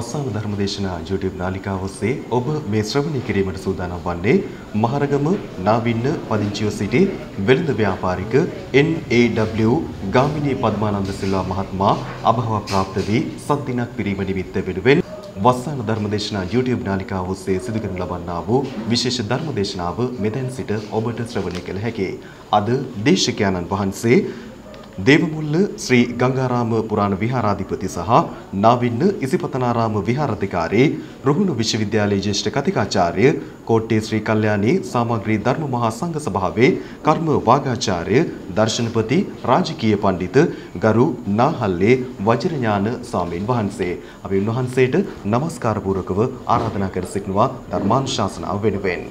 වස්සාන ධර්මදේශනා YouTube නාලිකාව ඔස්සේ ඔබ මේ ශ්‍රවණය කිරීමට සූදානම් වන්නේ මහරගම නාවින්න පදිංචිව සිටි වෙළඳ ව්‍යාපාරික NAW ගාමිණී පద్මානන්ද සිල්වා මහත්මයා අභව ප්‍රාප්ත වී සත් දිනක් පිරීම නිමිත්ත වෙනුවෙන් වස්සාන ධර්මදේශනා YouTube නාලිකාව ඔස්සේ සිදු කරනු ලබන්නා වූ විශේෂ ධර්මදේශනාව මෙතෙන් සිට ඔබට ශ්‍රවණය කළ හැකියි. අද දේශකයන්න් වහන්සේ දේවමුල්ල ශ්‍රී ගංගාරාම පුරාණ විහාරාධිපති සහ නාවින්න ඉසිපතනාරාම විහාරාධිකාරී රුහුණු විශ්වවිද්‍යාලයේ ජ්‍යෙෂ්ඨ කතිකාචාර්ය කෝට්ටේ ශ්‍රී කල්යාණී සාමග්‍රී ධර්ම මහා සංඝ සභාවේ කර්ම වාගාචාර්ය දර්ශනපති රාජකීය පඬිත ගරු නාහල්ලේ වජිරඥාන ස්වාමීන් වහන්සේ. අපි උන්වහන්සේට নমස්කාර පූර්වකව ආරාධනා කර සිටිනවා ධර්මානුශාසනාව වෙනුවෙන්.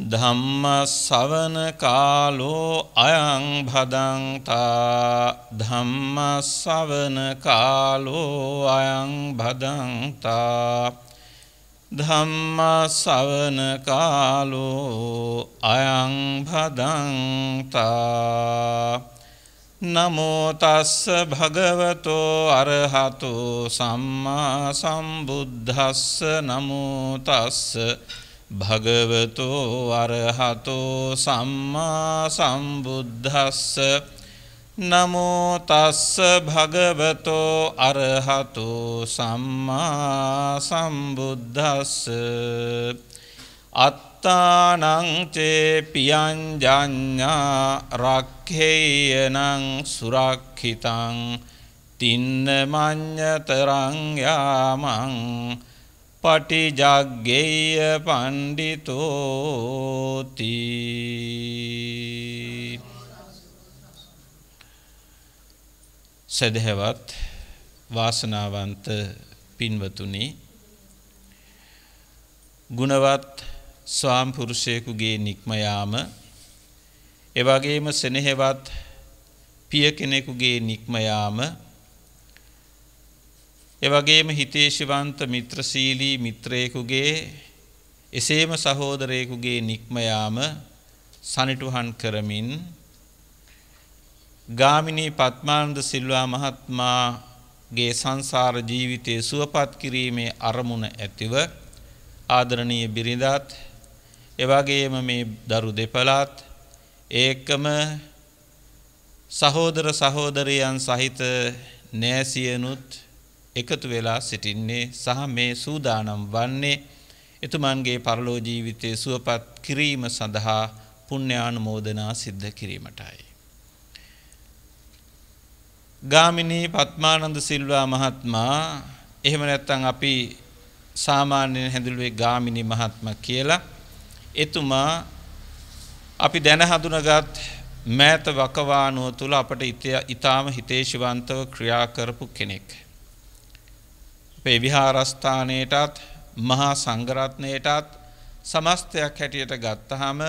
ධම්ම සවන කාලෝ අයං භදන්තා ධම්ම සවන කාලෝ අයං භදන්තා ධම්ම සවන කාලෝ අයං භදන්තා නමෝ තස්ස භගවතෝ අරහතෝ සම්මා සම්බුද්දස්ස නමෝ තස්ස භගවතෝ අරහතෝ සම්මා සම්බුද්ධස්ස නමෝ තස්ස භගවතෝ අරහතෝ සම්මා සම්බුද්ධස්ස අත්තානංචේ පියංජඥා රක්හෙයනං සුරක්හිතං තින්න මඤ්ඤතරං යාමං පටිජග්ගෙය පණ්ඩිතෝති. සදහැවත් වාසනාවන්ත පින්වතුනි ගුණවත් ස්වාම්පුරුෂයකුගේ නික්මයාම එවගේම සෙනෙහෙවත් පිය කෙනෙකුගේ නික්මයාම එවගේම හිතේශවන්ත මිත්‍රශීලී මිත්‍රයෙකුගේ එසේම සහෝදරයෙකුගේ නික්මයාම සනිටුහන් කරමින් ගාමිණී පත්මානන්ද සිල්වා මහත්මයාගේ සංසාර ජීවිතය සුවපත් කිරීමේ අරමුණ ඇතිව ආදරණීය බිරිඳත් එවැගේම මේ දරු දෙපළත් ඒකම සහෝදර සහෝදරයන් සහිත නෑසියනුත් එකතු වෙලා සිටින්නේ සහ මේ සූදානම් වන්නේ එතුමන්ගේ පරලෝ ජීවිතයේ සුවපත් කිරීම සඳහා පුණ්‍යානුමෝදනා සිද්ධ කිරීමටයි. ගාමිණී පත්මානන්ද සිල්වා මහත්මයා එහෙම නැත්නම් අපි සාමාන්‍යයෙන් හැඳින්වුවේ ගාමිණී මහත්මයා කියලා. එතුමා අපි දැන හඳුනගත් මෑත වකවානුව තුල අපට ඊටාම හිතේශවන්තව ක්‍රියා කරපු කෙනෙක්. අපේ විහාරස්ථානයටත් මහා සංඝරත්නයටත් සමස්තයක් හැටියට ගත්තාම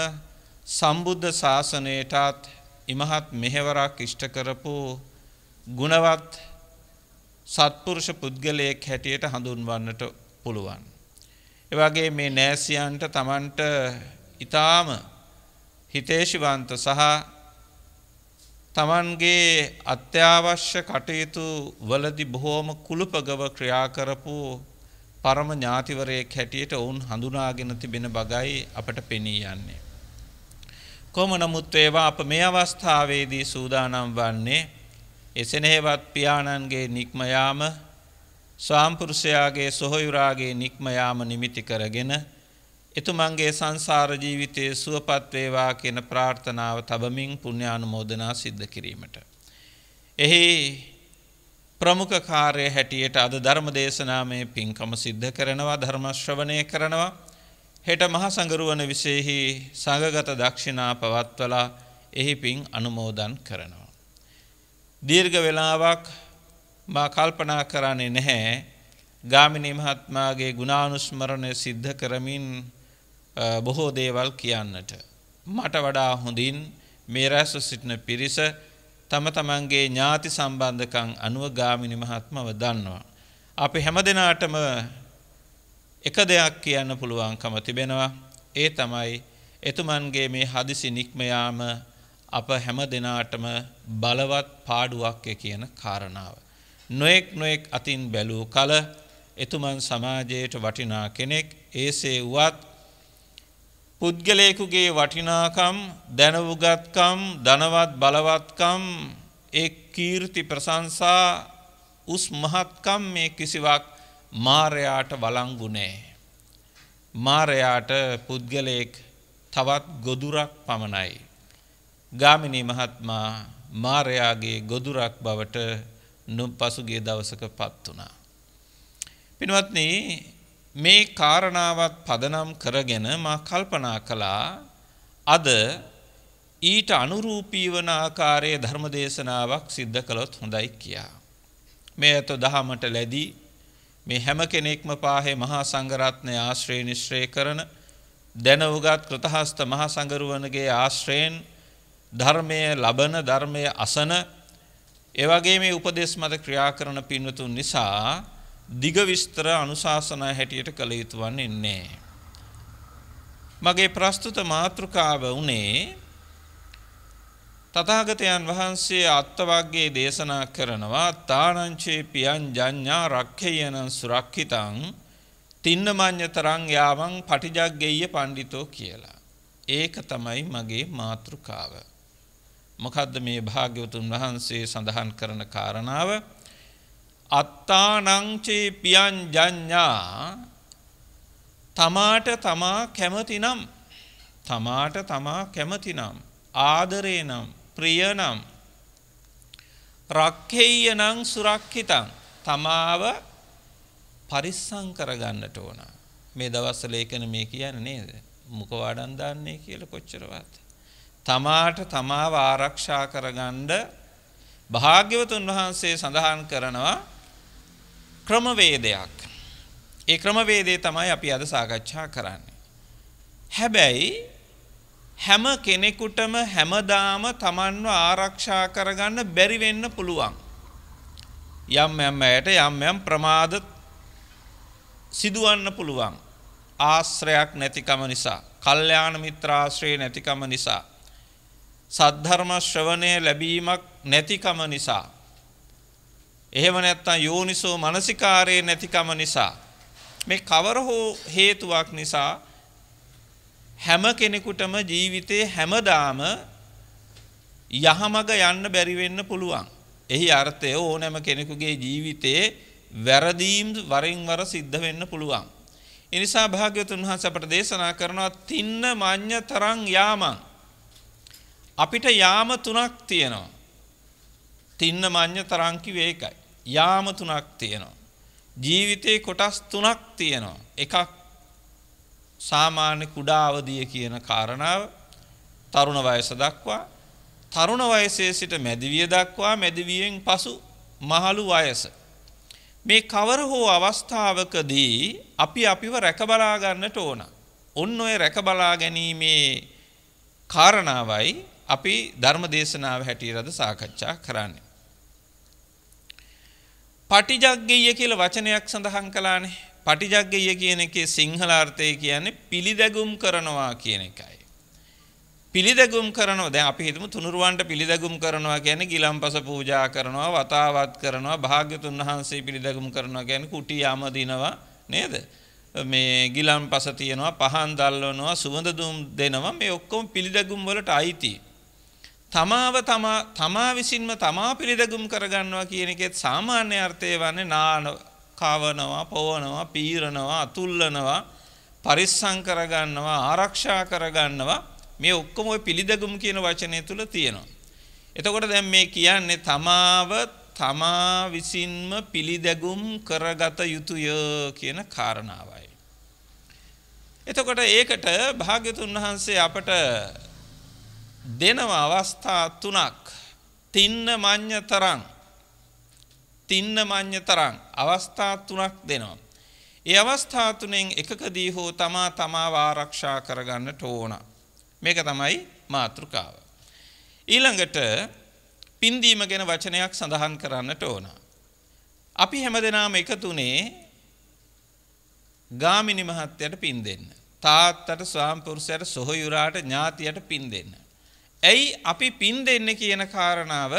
සම්බුද්ධ ශාසනයටත් ඉමහත් මෙහෙවරක් ඉෂ්ට කරපු ගුණවත් සත්පුරුෂ පුද්ගලයෙක් හැටියට හඳුන්වන්නට පුළුවන්. ඒ වගේ මේ නෑසියන්ට Tamanට ඊටාම හිතේශිවන්ත සහ තමන්ගේ අත්‍යවශ්‍ය කටයුතු වලදි බොහෝම කුළුපගව ක්‍රියා කරපු පරම ඥාතිවරයෙක් හැටියට ඔවුන් හඳුනාගෙන තිබෙන බගයි අපට පෙනී යන්නේ. කොහොම නමුත් ඒවා අප මේ අවස්ථාවේදී සූදානම් වන්නේ එසෙනෙහිවත් පියාණන්ගේ නික්ම යාම ස්වාම්පුරුෂයාගේ සොහොයුරාගේ නික්ම යාම නිමිති කරගෙන එතුමන්ගේ සංසාර ජීවිතයේ සුවපත් වේවා කියන ප්‍රාර්ථනාව තබමින් පුණ්‍යානුමෝදනා සිද්ධ කිරීමට. එහි ප්‍රමුඛ කාර්ය හැටියට අද ධර්ම දේශනාමය පින්කම සිද්ධ කරනවා ධර්ම ශ්‍රවණය කරනවා හෙට මහ සංගරුවන විශේෂෙහි සංඝගත දක්ෂිනා පවත්වලා එහි පින් අනුමෝදන් කරනවා. දීර්ඝ වේලාවක් මා කල්පනා කරන්නේ නැහැ ගාමිණී මහත්මයාගේ ගුණානුස්මරණය සිද්ධ කරමින් බොහෝ දේවල් කියන්නට. මට වඩා හොඳින් මේ රැස්ව සිටින පිරිස තම තමන්ගේ ඥාති සම්බන්ධකම් අනුව ගාමිණි මහත්මව දන්නවා. අපි හැමදෙනාටම එක දෙයක් කියන්න පුළුවන්කම තිබෙනවා. ඒ තමයි එතුමන්ගේ මේ හදිසි නික්ම යාම අප හැම දෙනාටම බලවත් පාඩුවක් කියන කාරණාව. නොඑක් නොඑක් අතින් බැලූ කල එතුමන් සමාජයට වටිනා කෙනෙක් ඒසේ වුවත් පුද්ගලයෙකුගේ වටිනාකම් දැනවුගත්කම් ධනවත් බලවත්කම් ඒ කීර්ති ප්‍රශංසා උස් මහත්කම් මේ කිසිවක් මාරයාට වලංගු නෑ. මාරයාට පුද්ගලයෙක් තවත් ගොදුරක් පමණයි. ගාමිණී මහත්මා මාරයාගේ ගොදුරක් බවට නොම් පසුගේ දවසක පත් වනා. පිනවත්න මේ කාරණාවත් පදනම් කරගෙන මා කල්පනා කළා අද ඊට අනුරූපී වන ආකාරයේ ධර්ම දේශනාවක් සිද්ධ කළොත් හොඳයි කියා. මේ ඇත දහමට ලැදී මේ හැම කෙනෙක්ම පාහේ මහා සංඝරත්නය ආශ්‍රය නිශ්‍රය කරන දැනවගත් කෘතහස්ත මහා සංගරුවනගේ ආශ්‍රයෙන් ධර්මය ලබන ධර්මය අසන එවගේ මේ උපදෙස් මත ක්‍රියා කරන පින්වතුන් නිසා දිග විස්තර අනුශාසනා හැටියට කළ යුතු වන්නේ නැහැ. මගේ ප්‍රස්තුත මාතෘකාව උනේ තථාගතයන් වහන්සේ අත්වග්ගේ දේශනා කරනවා තානංචේ පියං ජඤ්ඤා රක්ඛේයනං සුරක්ඛිතං තින්නමඤ්ඤතරං යාවං පටිජග්ගෙය්‍ය පඬිතෝ කියලා. ඒක තමයි මගේ මාතෘකාව. මොකද්ද මේ භාග්‍යවතුන් වහන්සේ සඳහන් කරන කාරණාව? අත්තානංචේ පියං ජඤ්ඤා තමාට තමා කැමතිනම් තමාට තමා කැමතිනම් ආදරේ නම් ප්‍රිය නම් රක්හෙය්‍ය නම් සුරක්ෂිතං තමාව පරිස්සම් කරගන්නට ඕන. මේ දවස්වල ඒකන මේ කියන්නේ නේද? මුඛ වඩන් දාන්නේ කියලා කොච්චරවත්. තමාට තමාව ආරක්ෂා කරගන්න භාග්‍යවතුන් වහන්සේ සඳහන් කරනවා ක්‍රමවේදයක්. ඒ ක්‍රමවේදය තමයි අපි අද සාකච්ඡා කරන්නේ. හැබැයි හැම කෙනෙකුටම හැමදාම තමන්ව ආරක්ෂා කරගන්න බැරි වෙන්න පුළුවන්. යම් යම් අයට යම් යම් ප්‍රමාද සිදුවන්න පුළුවන්. ආශ්‍රයක් නැතිකම නිසා, කල්යාණ මිත්‍රාශ්‍රය නැතිකම නිසා, සද්ධර්ම ශ්‍රවණය ලැබීමක් නැතිකම නිසා, එහෙම නැත්නම් යෝනිසෝ මනසිකාරයේ නැතිකම නිසා මේ කවර හෝ හේතුවක් නිසා හැම කෙනෙකුටම ජීවිතේ හැමදාම යහමඟ යන්න බැරි වෙන්න පුළුවන්. එහි අර්ථය ඕනෑම කෙනෙකුගේ ජීවිතයේ වැරදීම් වරින් වර සිද්ධ වෙන්න පුළුවන්. එනිසා භාග්‍යවතුන් වහන්සේ අපට දේශනා කරනවා තින්න මඤ්ඤ තරං යාමං. අපිට යාම තුනක් තියෙනවා. තින්න මඤ්ඤ තරං කිව්වේ ඒකයි. යාම තුනක් තියෙනවා. ජීවිතේ කොටස් තුනක් තියෙනවා. එකක් සාමාන්‍ය කුඩා අවදිය කියන කාරණාව තරුණ වයස දක්වා තරුණ වයසේ සිට මැදිවිය දක්වා මැදිවියෙන් පසු මහලු වයස මේ කවර හෝ අවස්ථාවකදී අපි අපිව රැකබලා ගන්නට ඕන. ඔන්න ඔය රැකබලා ගැනීමේ කාරණාවයි අපි ධර්ම දේශනාව හැටියටද සාකච්ඡා කරන්නේ. පටිජග්ගීය කියලා වචනයක් සඳහන් කළානේ. පටිජග්ගීය කියන එකේ සිංහල අර්ථය කියන්නේ පිළිදැගුම් කරනවා කියන එකයි. පිළිදැගුම් කරනවා දැන් අපි හිතමු තුනුරුවන්ට පිළිදැගුම් කරනවා කියන්නේ ගිලම්පස පූජා කරනවා වතාවත් කරනවා භාග්‍යතුන් වහන්සේ පිළිදැගුම් කරනවා කියන්නේ කුටි යම දිනවා නේද? මේ ගිලම්පස තියනවා පහන් දැල්වනවා සුවඳ දුම් දෙනවා මේ ඔක්කොම පිළිදැගුම් වලට අයිති. තමාව තමා තමා විසින්ම තමා පිළිදැගුම් කරගන්නවා කියන එකෙත් සාමාන්‍ය අර්ථය වන්නේ නාන කවනවා පොවනවා පීරනවා අතුල්ලනවා පරිස්සම් කරගන්නවා ආරක්ෂා කරගන්නවා මේ ඔක්කොම ওই පිළිදැගුම් කියන වචනය තුල තියෙනවා. එතකොට දැන් මේ කියන්නේ තමාව තමා විසින්ම පිළිදැගුම් කරගත යුතුය කියන කාරණාවයි. එතකොට ඒකට භාග්‍යතුන් වහන්සේ අපට දෙනව අවස්ථා තුනක් තින්න මඤ්ඤ තරං තින්න මඤ්ඤ තරං අවස්ථා තුනක් දෙනවා. ඒ අවස්ථා තුනෙන් එකකදී හෝ තමා තමාව ආරක්ෂා කරගන්නට ඕන. මේක තමයි මාතෘකාව. ඊළඟට පින්දීම ගැන වචනයක් සඳහන් කරන්නට ඕන. අපි හැමදෙනාම එකතුනේ ගාමිණි මහත්තයට පින් දෙන්න. තාත්තට ස්වාම්පුරුෂයට සොහොයුරාට ඥාතියට පින් දෙන්න. ඇයි අපි පින් දෙන්න කියන කාරණාව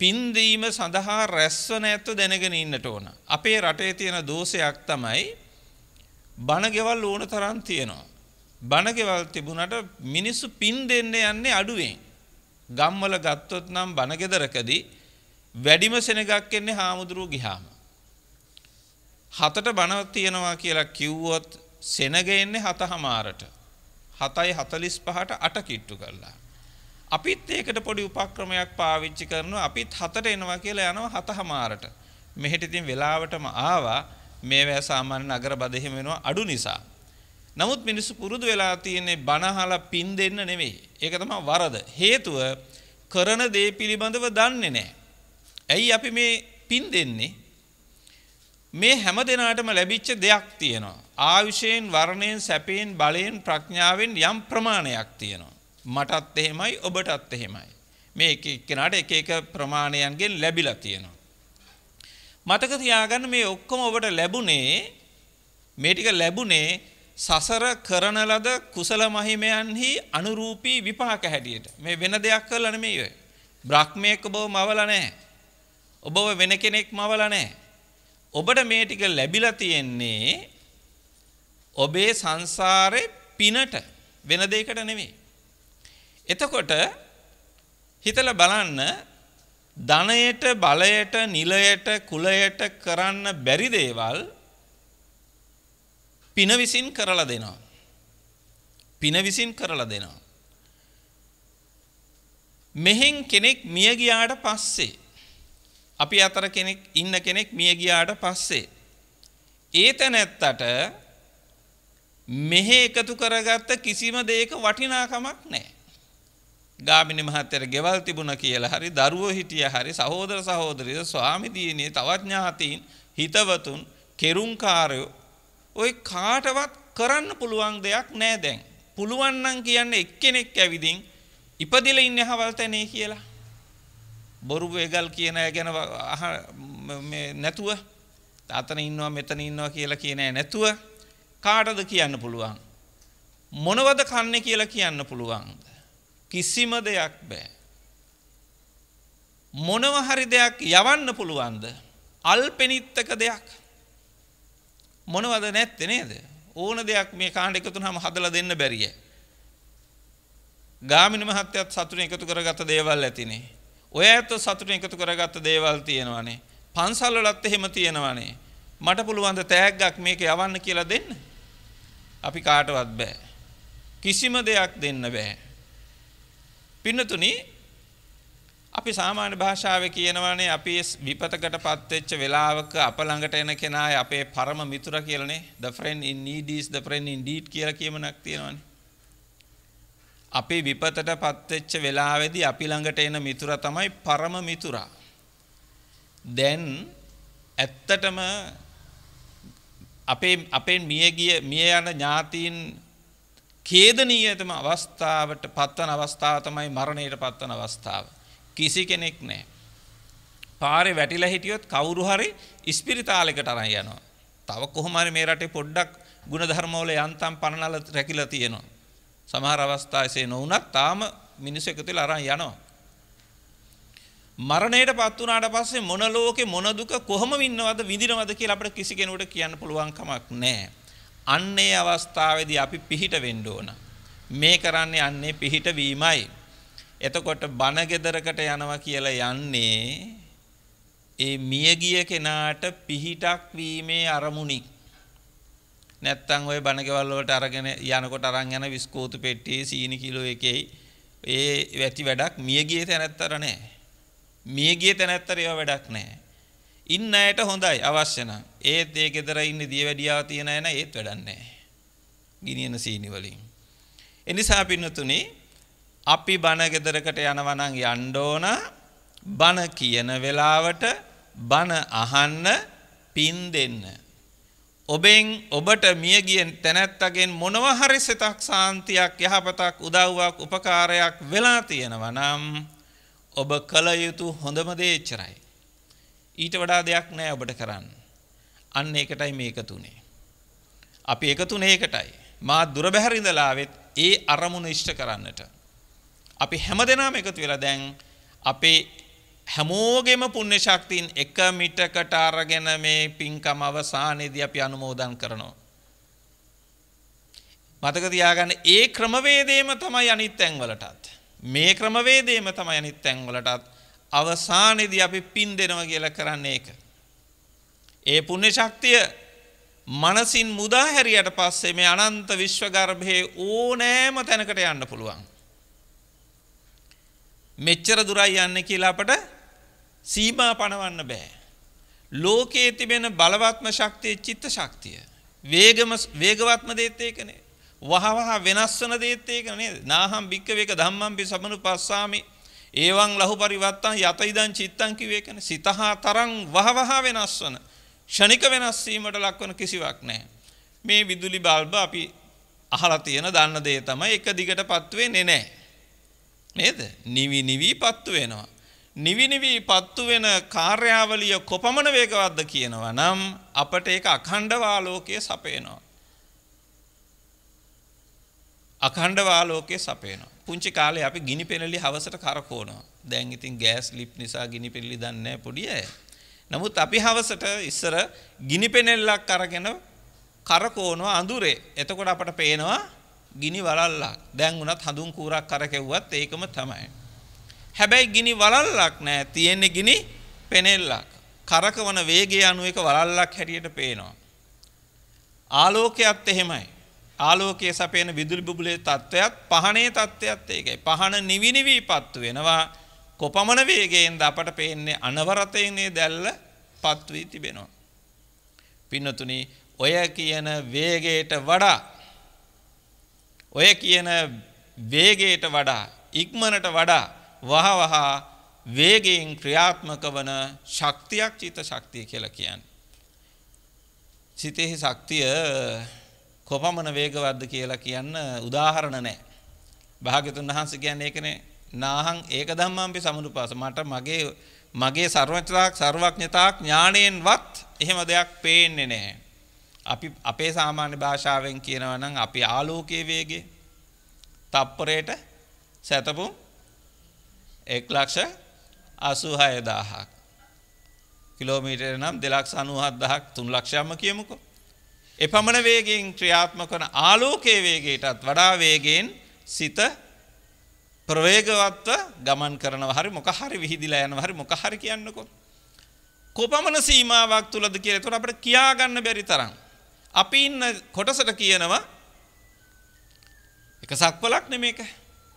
පින්දීම සඳහා රැස්වන ඇත්ත දැනගෙන ඉන්නට ඕන. අපේ රටේ තියෙන දෝෂයක් තමයි බණගෙවල් ඕන තරම් තියෙනවා. බණගෙවල් තිබුණට මිනිස්සු පින් දෙන්න යන්නේ අඩුවෙන්. ගම්වල ගත්තොත් නම් බණගෙදරකදී වැඩිම සෙනගක් එන්නේ හාමුදුරුවෝ ගිහාම. හතට බණ තියෙනවා කියලා කිව්වොත් සෙනග එන්නේ හතහමාරට. 7:45ට 8 කිට්ටු කරලා. අපිත් ඒකට පොඩි උපක්‍රමයක් පාවිච්චි කරනවා. අපිත් හතට එනවා කියලා යනවා හතහමාරට. මෙහෙට ඉතින් වෙලාවටම ආවා මේවැ සාමාන්‍ය නගර බද එහෙම වෙනවා අඩු නිසා. නමුත් මිනිස්සු පුරුදු වෙලා තියෙන්නේ බනහලා පින් දෙන්න නෙමෙයි. ඒක තමයි වරද. හේතුව කරන දේ පිළිබඳව දන්නේ නැහැ. ඇයි අපි මේ පින් දෙන්නේ? මේ හැම දෙනාටම ලැබිච්ච දෙයක් තියෙනවා. ආයුෂයෙන්, වර්ණයෙන්, සැපයෙන්, බලයෙන්, ප්‍රඥාවෙන් යම් ප්‍රමාණයක් තියෙනවා. මටත් එහෙමයි, ඔබටත් එහෙමයි. මේ එක එක්කෙනාට එක එක ප්‍රමාණයන්ගෙන් ලැබිලා තියෙනවා. මතක තියාගන්න මේ ඔක්කොම ඔබට ලැබුණේ මේ ටික ලැබුණේ සසර කරන ලද කුසල මහිමයන්හි අනුරූපී විපාක හැටියට. මේ වෙන දෙයක් කරලා නෙමෙයි ඔය. බ්‍රහ්මයෙක් ඔබව මවලා නැහැ. ඔබව වෙන කෙනෙක් මවලා නැහැ. ඔබට මේ ටික ලැබිලා තියෙන්නේ ඔබේ සංසාරේ පිනට වෙන දෙයකට නෙමෙයි. එතකොට හිතලා බලන්න ධනයට බලයට නිලයට කුලයට කරන්න බැරි දේවල් පින විසින් කරලා දෙනවා. පින විසින් කරලා දෙනවා. මෙහෙන් කෙනෙක් මිය ගියාට පස්සේ අපි අතර කෙනෙක් ඉන්න කෙනෙක් මිය ගියාට පස්සේ ඒ තැනැත්තට මෙහෙ එකතු කරගත්ත කිසිම දෙයක වටිනාකමක් නැහැ. ගාමිණි මහත්තයට ගෙවල් තිබුණ කියලා හරි දරුවෝ හිටිය හරි සහෝදර සහෝදරිය ස්වාමි දියණිය තවත් ඥාතීන් හිතවතුන් කෙරුම්කාරයෝ ওই කාටවත් කරන්න පුළුවන් දෙයක් නෑ දැන්. පුළුවන් නම් කියන්නේ එක්කෙනෙක් ඇවිදින් ඉපදිලා ඉන්නේ හවල් තැනේ කියලා. බොරු වේගල් කියන අය ගැන මේ නැතුව තාතන ඉන්නවා මෙතන ඉන්නවා කියලා කියන අය නැතුව කාටද කියන්න පුළුවන්. මොනවද කන්නේ කියලා කියන්න පුළුවන්ද? කිසිම දෙයක් බෑ. මොනව හරි දෙයක් යවන්න පුළුවන්ද? අල්පෙනිත්තක දෙයක්. මොනවද නැත්තේ නේද? ඕන දෙයක් මේ කාණ්ඩ එකතු වුනහම හදලා දෙන්න බැරිය. ගාමිණි මහත්තයත් සතුටින් එකතු කරගත්ත දේවල් ඇතිනේ. ඔය ඇත්ත සතුටින් එකතු කරගත්ත දේවල් තියෙනවානේ. පන්සල් වලත් එහෙම තියෙනවානේ. මට පුළුවන් ද තෑග්ගක් මේක යවන්න කියලා දෙන්න? අපි කාටවත් බෑ. කිසිම දෙයක් දෙන්න බෑ. පින්නතුනි අපි සාමාන්‍ය භාෂාවේ කියනවානේ අපි විපතකට පත්වෙච්ච වෙලාවක අප ළඟට එන කෙනායි අපේ පරම මිතුරා කියලානේ the friend in need is the friend indeed කියලා කියමනක් තියෙනවානේ. අපි විපතට පත්වෙච්ච වෙලාවේදී අපි ළඟට එන මිතුරා තමයි පරම මිතුරා. දැන් ඇත්තටම අපේ අපෙන් මිය ගිය මිය යන ඥාතීන් ඛේදනීයතම අවස්ථාවට පත්වන අවස්ථාව තමයි මරණයට පත්වන අවස්ථාව. කිසි කෙනෙක් නැහැ. පාරේ වැටිලා හිටියොත් කවුරු හරි ඉස්පිරිතාලයකට අරන් යනවා. තව කොහොම හරි මේ රටේ පොඩ්ඩක් ಗುಣධර්ම වල යන්තම් පනනල රැකිලා තියෙනවා. සමහර අවස්ථා එසේ නොවුනත් තාම මිනිස්සු එකතු වෙලා අරන් යනවා. මරණයට පත් වුණාට පස්සේ මොන ලෝකේ මොන දුක කොහොම වින්නවද විඳිනවද කියලා අපිට කිසි කෙනෙකුට කියන්න පුළුවන් කමක් නැහැ. අන්නේ අවස්ථාවේදී අපි පිහිට වෙන්න ඕන. මේ කරන්නේ අන්නේ පිහිට වීමයි. එතකොට බණ ගෙදරකට යනවා කියලා යන්නේ ඒ මියගිය කෙනාට පිහිටක් වීමේ අරමුණි. නැත්තම් ওই බණකවල් වලට අරගෙන යනකොට අරන් යන විස්කෝතු පෙට්ටියේ සීනි කිලෝ එකේ ඒ වැටි වැඩක් මියගිය තැනත්තර නැහැ. මියගිය තැනත්තර ඒව වැඩක් නැහැ. ඉන්න අයට හොඳයි අවශ්‍ය නම්. ඒත් ඒ ගෙදර ඉන්න දියවැඩියාව තියෙන අය නම් ඒත් වැඩක් නැහැ. ගිනියන සීනි වලින්. එනිසා පින්නතුනේ අපි බණ ගෙදරකට යනවා නම් යන්න ඕන බණ කියන වෙලාවට බණ අහන්න පින් දෙන්න. ඔබෙන් ඔබට මියගිය තැනැත්තගෙන් මොනවා හරි සිතක් සාන්තියක් යහපතක් උදව්වක් උපකාරයක් වෙලා තියෙනවා නම් ඔබ කළ යුතු හොඳම දේ එච්චරයි. ඊට වඩා දෙයක් නෑ ඔබට කරන්න. අන්න ඒකටයි මේ එකතුනේ. අපි එකතුනේ ඒකටයි. මා දුර බැහැර ඉඳලා ආවෙත් ඒ අරමුණ ඉෂ්ට කරන්නට. අපි හැමදෙනාම එකතු වෙලා දැන් අපේ හැමෝගෙම පුණ්‍ය ශක්තියින් එක මිටකට අරගෙන මේ පින්කම අවසානයේදී අපි අනුමෝදන් කරනවා. මතක තියාගන්න ඒ ක්‍රමවේදයම තමයි අනිත් තැන්වලටත්. මේ ක්‍රමවේදයම තමයි අනිත් තැන්වලටත් අවසානයේදී අපි පින් දෙනවා කියලා කරන්නේ ඒක. ඒ පුණ්‍ය ශක්තිය මනසින් මුදා හැරියට පස්සේ මේ අනන්ත විශ්වගර්භයේ ඕනෑම තැනකට යන්න පුළුවන්. මෙච්චර දුරයි යන්න කියලා අපට සීමා පනවන්න බෑ. ලෝකයේ තිබෙන බලවත්ම ශක්තිය චිත්ත ශක්තිය. වේගම වේගවත්ම දේත් ඒකනේ. වහවහ වෙනස් වන දේත් ඒක නේද? නාහම් භික්කවේක ධම්මම්පි සමනුපස්සාමි ඒවං ලහු පරිවත්තං යත ඉදං චිත්තං කිව්වේ ඒකනේ. සිතහා තරං වහවහ වෙනස් වන ෂණික වෙනස් වීමට ලක්වන කිසිවක් නැහැ. මේ විදුලි බල්බ අපි අහලා තියෙන දන්න දේ තමයි එක දිගට පත්තු වෙන්නේ නැහැ. නේද? නිවි නිවි පත්තු වෙනවා. නිවි නිවි පත්තු වෙන කාර්යාවලිය කොපමණ වේගවත්ද කියනවා නම් අපට ඒක අඛණ්ඩව ආලෝකයේ සපයනවා. අඛණ්ඩව ආලෝකයේ සපයනවා. පුංචි කාලේ අපි ගිනි පෙරලි හවසට කරකවනවා. දැන් ඉතින් ගෑස් ලිප් නිසා ගිනි පෙරලි දන්නේ නැහැ පොඩි අය. නමුත් අපි හවසට ඉස්සර ගිනි පෙනෙල්ලක් අරගෙන කරකවනවා අඳුරේ. එතකොට අපට පේනවා ගිනි වලල්ලක්. දැන් උනත් හඳුන් කූරක් කරකෙව්වත් ඒකම තමයි. හැබැයි ගිනි වලල්ලක් නෑ තියෙන්නේ ගිනි පෙනෙල්ලක්. කරකවන වේගය අනුව එක වලල්ලක් හැටියට පේනවා. ආලෝකයත් එහෙමයි. ආලෝකයේ සපයන විදුලි බුබුලේ තත්ත්වයක් පහනේ තත්ත්වයක් ඒකයි. පහන නිවි නිවි පත්තු වෙනවා. කොපමණ වේගයෙන්ද අපට පේන්නේ අනවරතයනේ දැල්ල පත් වී තිබෙනවා. පින්නතුනි ඔය කියන වේගයට වඩා ඔය කියන වේගයට වඩා ඉක්මනට වඩා වහ වහා වේගයෙන් ක්‍රියාත්මක වන ශක්තියක් චිත්ත ශක්තිය කියලා කියන්නේ. සිතෙහි ශක්තිය කොපමණ වේගවත්ද කියලා කියන්න උදාහරණ නැහැ. භාග්‍යතුන් වහන්සේ කියන්නේ ඒකනේ නාහං ඒක ධම්මම්පි සමුනුපාස මට මගේ මගේ සර්වඥතාක් සර්වඥතාක් ඥාණයෙන්වත් එහෙම දෙයක් පේන්නේ නැහැ. අපි අපේ සාමාන්‍ය භාෂාවෙන් කියනවා නම් අපි ආලෝකයේ වේගය තප්පරයට සැතපුම් 1,86,000ක් කිලෝමීටර නම් 2,97,000ක් 3 ලක්ෂයක්ම කියමුකෝ. එපමණ වේගයෙන් ක්‍රියාත්මක වන ආලෝකයේ වේගයටත් වඩා වේගයෙන් සිත ප්‍රවේගවත්ව ගමන් කරනවා හරි මොක හරි විහිදිලා යනවා හරි මොක හරි කියන්නකෝ. කොපමණ සීමාවක් තුලද කියලා ඒතර අපිට කියා ගන්න බැරි තරම්. අපි ඉන්න කොටසට කියනවා එක සක්වලක් නෙමේක.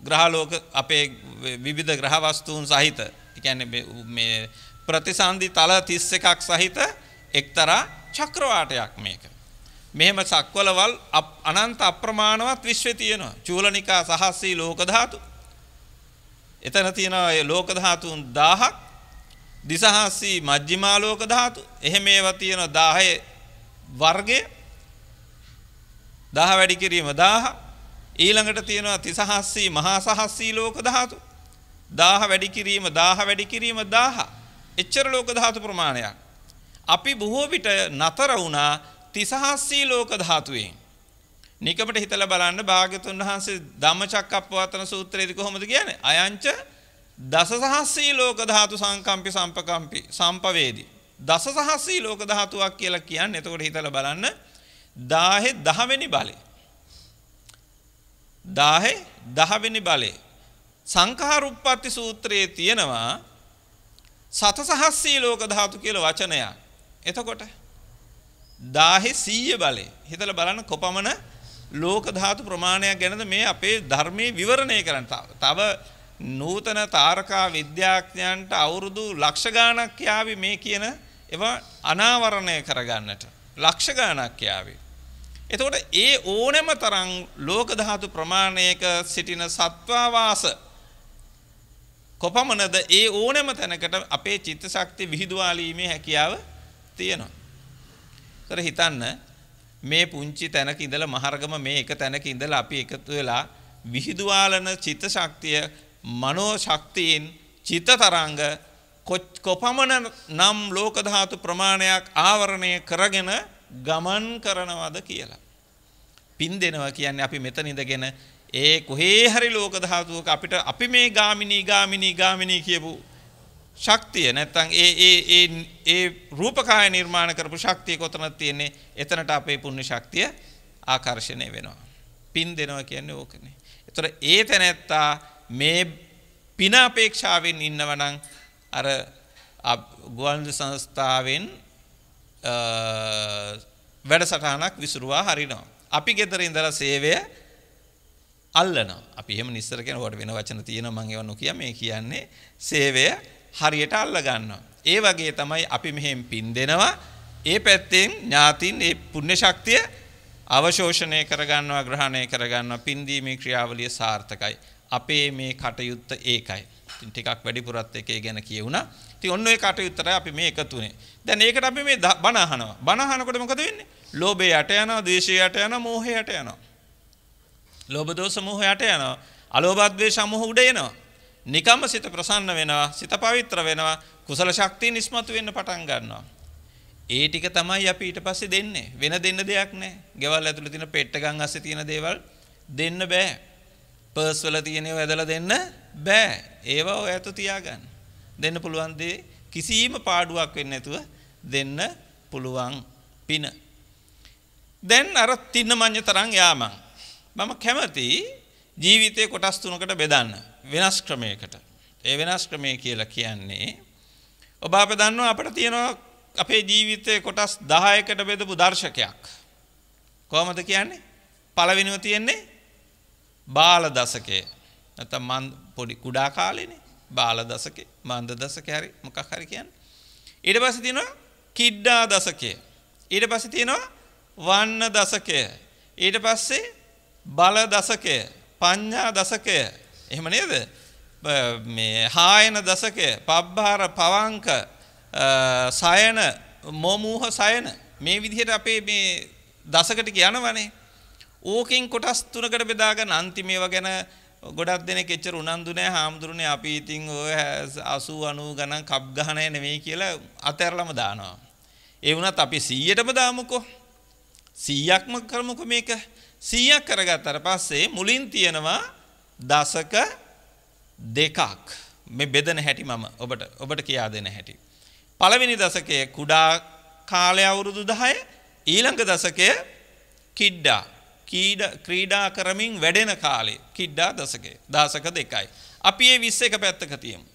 ග්‍රහලෝක අපේ විවිධ ග්‍රහ වස්තුන් සහිත. ඒ කියන්නේ මේ ප්‍රතිසන්දි තල 31ක් සහිත එක්තරා චක්‍රවාටයක් මේක. මෙහෙම සක්වලවල් අනන්ත අප්‍රමාණවත් විශ්වයේ තියෙනවා. චූලනිකා සහස්සී ලෝක ධාතු. එතන තියෙනවා ඒ ලෝක ධාතුන් 1000ක්. දිසහස්සී මජ්ක්‍ධිමා ලෝක ධාතු. එහෙම ඒවා තියෙනවා 10 වර්ගය. 10 වැඩි කිරීම 1000. ඊළඟට තියෙනවා තිසහස්සී මහා සහස්සී ලෝක ධාතු. 1000 වැඩි කිරීම 1000 වැඩි කිරීම 1000. එච්චර ලෝක ධාතු ප්‍රමාණයක්. අපි බොහෝ විට නතර වුණා තිසහස්සී ලෝක ධාතුවෙන්. නිකමට හිතලා බලන්න භාග්‍යතුන් වහන්සේ ධම්මචක්කප්පවත්තන සූත්‍රයේදී කොහොමද කියන්නේ? අයංච දසසහස්සී ලෝක ධාතු සංකම්පි සම්පකම්පි සම්පවේදී. දසසහස්සී ලෝක ධාතුවක් කියලා කියන්නේ එතකොට හිතලා බලන්න 10 10 වෙනි බලේ. 10 10 වෙනි බලේ. සංඛාරුප්පත්ති සූත්‍රයේ තියෙනවා සතසහස්සී ලෝක ධාතු කියලා වචනයක්. එතකොට 1000 100 බලේ. හිතලා බලන්න කොපමණ ලෝක ධාතු ප්‍රමාණයක් ගැනද මේ අපේ ධර්මයේ විවරණය කරන්න. තව නූතන තාරකා විද්‍යාඥයන්ට අවුරුදු ලක්ෂ ගාණක් යාවි මේ කියන ඒවා අනාවරණය කරගන්නට. ලක්ෂ ගාණක් යාවි. එතකොට ඒ ඕනෑම තරම් ලෝක ධාතු ප්‍රමාණයක සිටින සත්වාවාස කොපමණද ඒ ඕනෑම තැනකට අපේ චිත්ත ශක්තිය විහිදුවාලීමේ හැකියාව තියෙනවා. කර හිතන්න මේ පුංචි තැනක ඉඳලා මහරගම මේ එක තැනක ඉඳලා අපි එකතු වෙලා විහිදුවාලන චිත්ත ශක්තිය මනෝ ශක්තියෙන් චිත්ත තරංග කොපමණ නම් ලෝක ධාතු ප්‍රමාණයක් ආවරණය කරගෙන ගමන් කරනවද කියලා. පින් දෙනවා කියන්නේ අපි මෙතන ඉඳගෙන ඒ කොහේ හරි ලෝක ධාතුවක අපිට අපි මේ ගාමිනී ගාමිනී ගාමිනී කියපු ශක්තිය නැත්තම් ඒ ඒ ඒ ඒ රූපකාය නිර්මාණ කරපු ශක්තිය කොතනද තියෙන්නේ? එතනට අපේ පුණ්‍ය ශක්තිය ආකර්ෂණය වෙනවා. පින් දෙනවා කියන්නේ ඕකනේ. ඒතර ඒ තැනැත්තා මේ පින අපේක්ෂාවෙන් ඉන්නවනම් අර ගුවන්විදුලි සංස්ථාවෙන් වැඩසටහනක් විසුරුවා හරිනවා. අපි ගෙදර ඉඳලා සේවය අල්ලනවා. අපි එහෙම නිස්සර කෙනෙකුට වෙන වචන තියෙනවා මම ඒව නොකිය මේ කියන්නේ සේවය හරියට අල්ල ගන්නවා. ඒ වගේ තමයි අපි මෙහෙම පින් දෙනවා. ඒ පැත්තෙන් ඥාතින් ඒ පුණ්‍ය ශක්තිය අවශෝෂණය කරගන්නවා ග්‍රහණය කරගන්නවා පින්දීමේ ක්‍රියාවලිය සාර්ථකයි. අපේ මේ කටයුත්ත ඒකයි. ඉතින් ටිකක් වැඩිපුරත් එකේ ගැන කියුණා. ඉතින් ඔන්න ඔය කටයුත්තට අපි මේ එකතුනේ. දැන් ඒකට අපි මේ බණ අහනවා. බණ අහනකොට මොකද වෙන්නේ? ලෝභය යට යනවා, ද්වේෂය යට යනවා, මෝහය යට යනවා. ලෝභ දෝෂ මෝහ යට යනවා. අලෝභ ද්වේෂ මෝහ උඩ එනවා. නිකම්ම සිත ප්‍රසන්න වෙනවා, සිත පවිත්‍ර වෙනවා, කුසල ශක්තිය නිස්මතු වෙන්න පටන් ගන්නවා. ඒ ටික තමයි අපි ඊට පස්සේ දෙන්නේ. වෙන දෙන්න දෙයක් නැහැ. ගෙවල් ඇතුළේ තියෙන පෙට්ටගම් අස්සේ තියෙන දේවල් දෙන්න බෑ. පර්ස් වල තියෙන ඒවා ඇදලා දෙන්න බෑ. ඒවා ඔය ඇතු තියාගන්න. දෙන්න පුළුවන් දේ කිසිම පාඩුවක් වෙන්නේ නැතුව දෙන්න පුළුවන් පින. දැන් අර තින්න මඤ්ඤ තරම් යාමං. මම කැමති ජීවිතේ කොටස් තුනකට බෙදන්න වෙනස් ක්‍රමයකට. ඒ වෙනස් ක්‍රමය කියලා කියන්නේ ඔබ අප දන්නවා අපිට තියෙනවා අපේ ජීවිතේ කොටස් 10කට බෙදපු දර්ශකයක්. කොහොමද කියන්නේ? පළවෙනිව තියෙන්නේ බාල දශකය. නැත්නම් මන් පොඩි කුඩා කාලේනේ. බාල දශකේ, මන්ද දශකේ හරි මොකක් හරි කියන්නේ. ඊට පස්සේ තියෙනවා කිඩ්ඩා දශකය. ඊට පස්සේ තියෙනවා වන්න දශකය. ඊට පස්සේ බල දශකය, පඤ්ඤා දශකය. එහෙම නේද? මේ හායන දශකය, පබ්බාර පවංක සයන මොමූහ සයන මේ විදිහට අපේ මේ දසකට යනවනේ. ඕකෙන් කොටස් තුනකට බෙදාගෙන අන්තිමේව ගැන ගොඩක් දෙනෙක් එච්චර උනන්දු නැහැ හාමුදුරනේ අපි ඉතින් ඔය 80 90 ගණන් කප් ගහනය නෙවෙයි කියලා අතහැරලම දානවා. ඒ වුණත් අපි 100ටම දාමුකෝ. 100ක්ම කරමුකෝ මේක. 100ක් කරගත්තාට පස්සේ මුලින් තියෙනවා දශක දෙකක්. මේ බෙදන හැටි මම ඔබට ඔබට කියා දෙන හැටි. පළවෙනි දශකයේ කුඩා කාලය අවුරුදු 10 ඊළඟ දශකය කිඩ්ඩා ක්‍රීඩා කරමින් වැඩෙන කාලේ කිඩ්ඩා දශකය දශක දෙකයි. අපි ඒ 20 එක පැත්තක තියමු.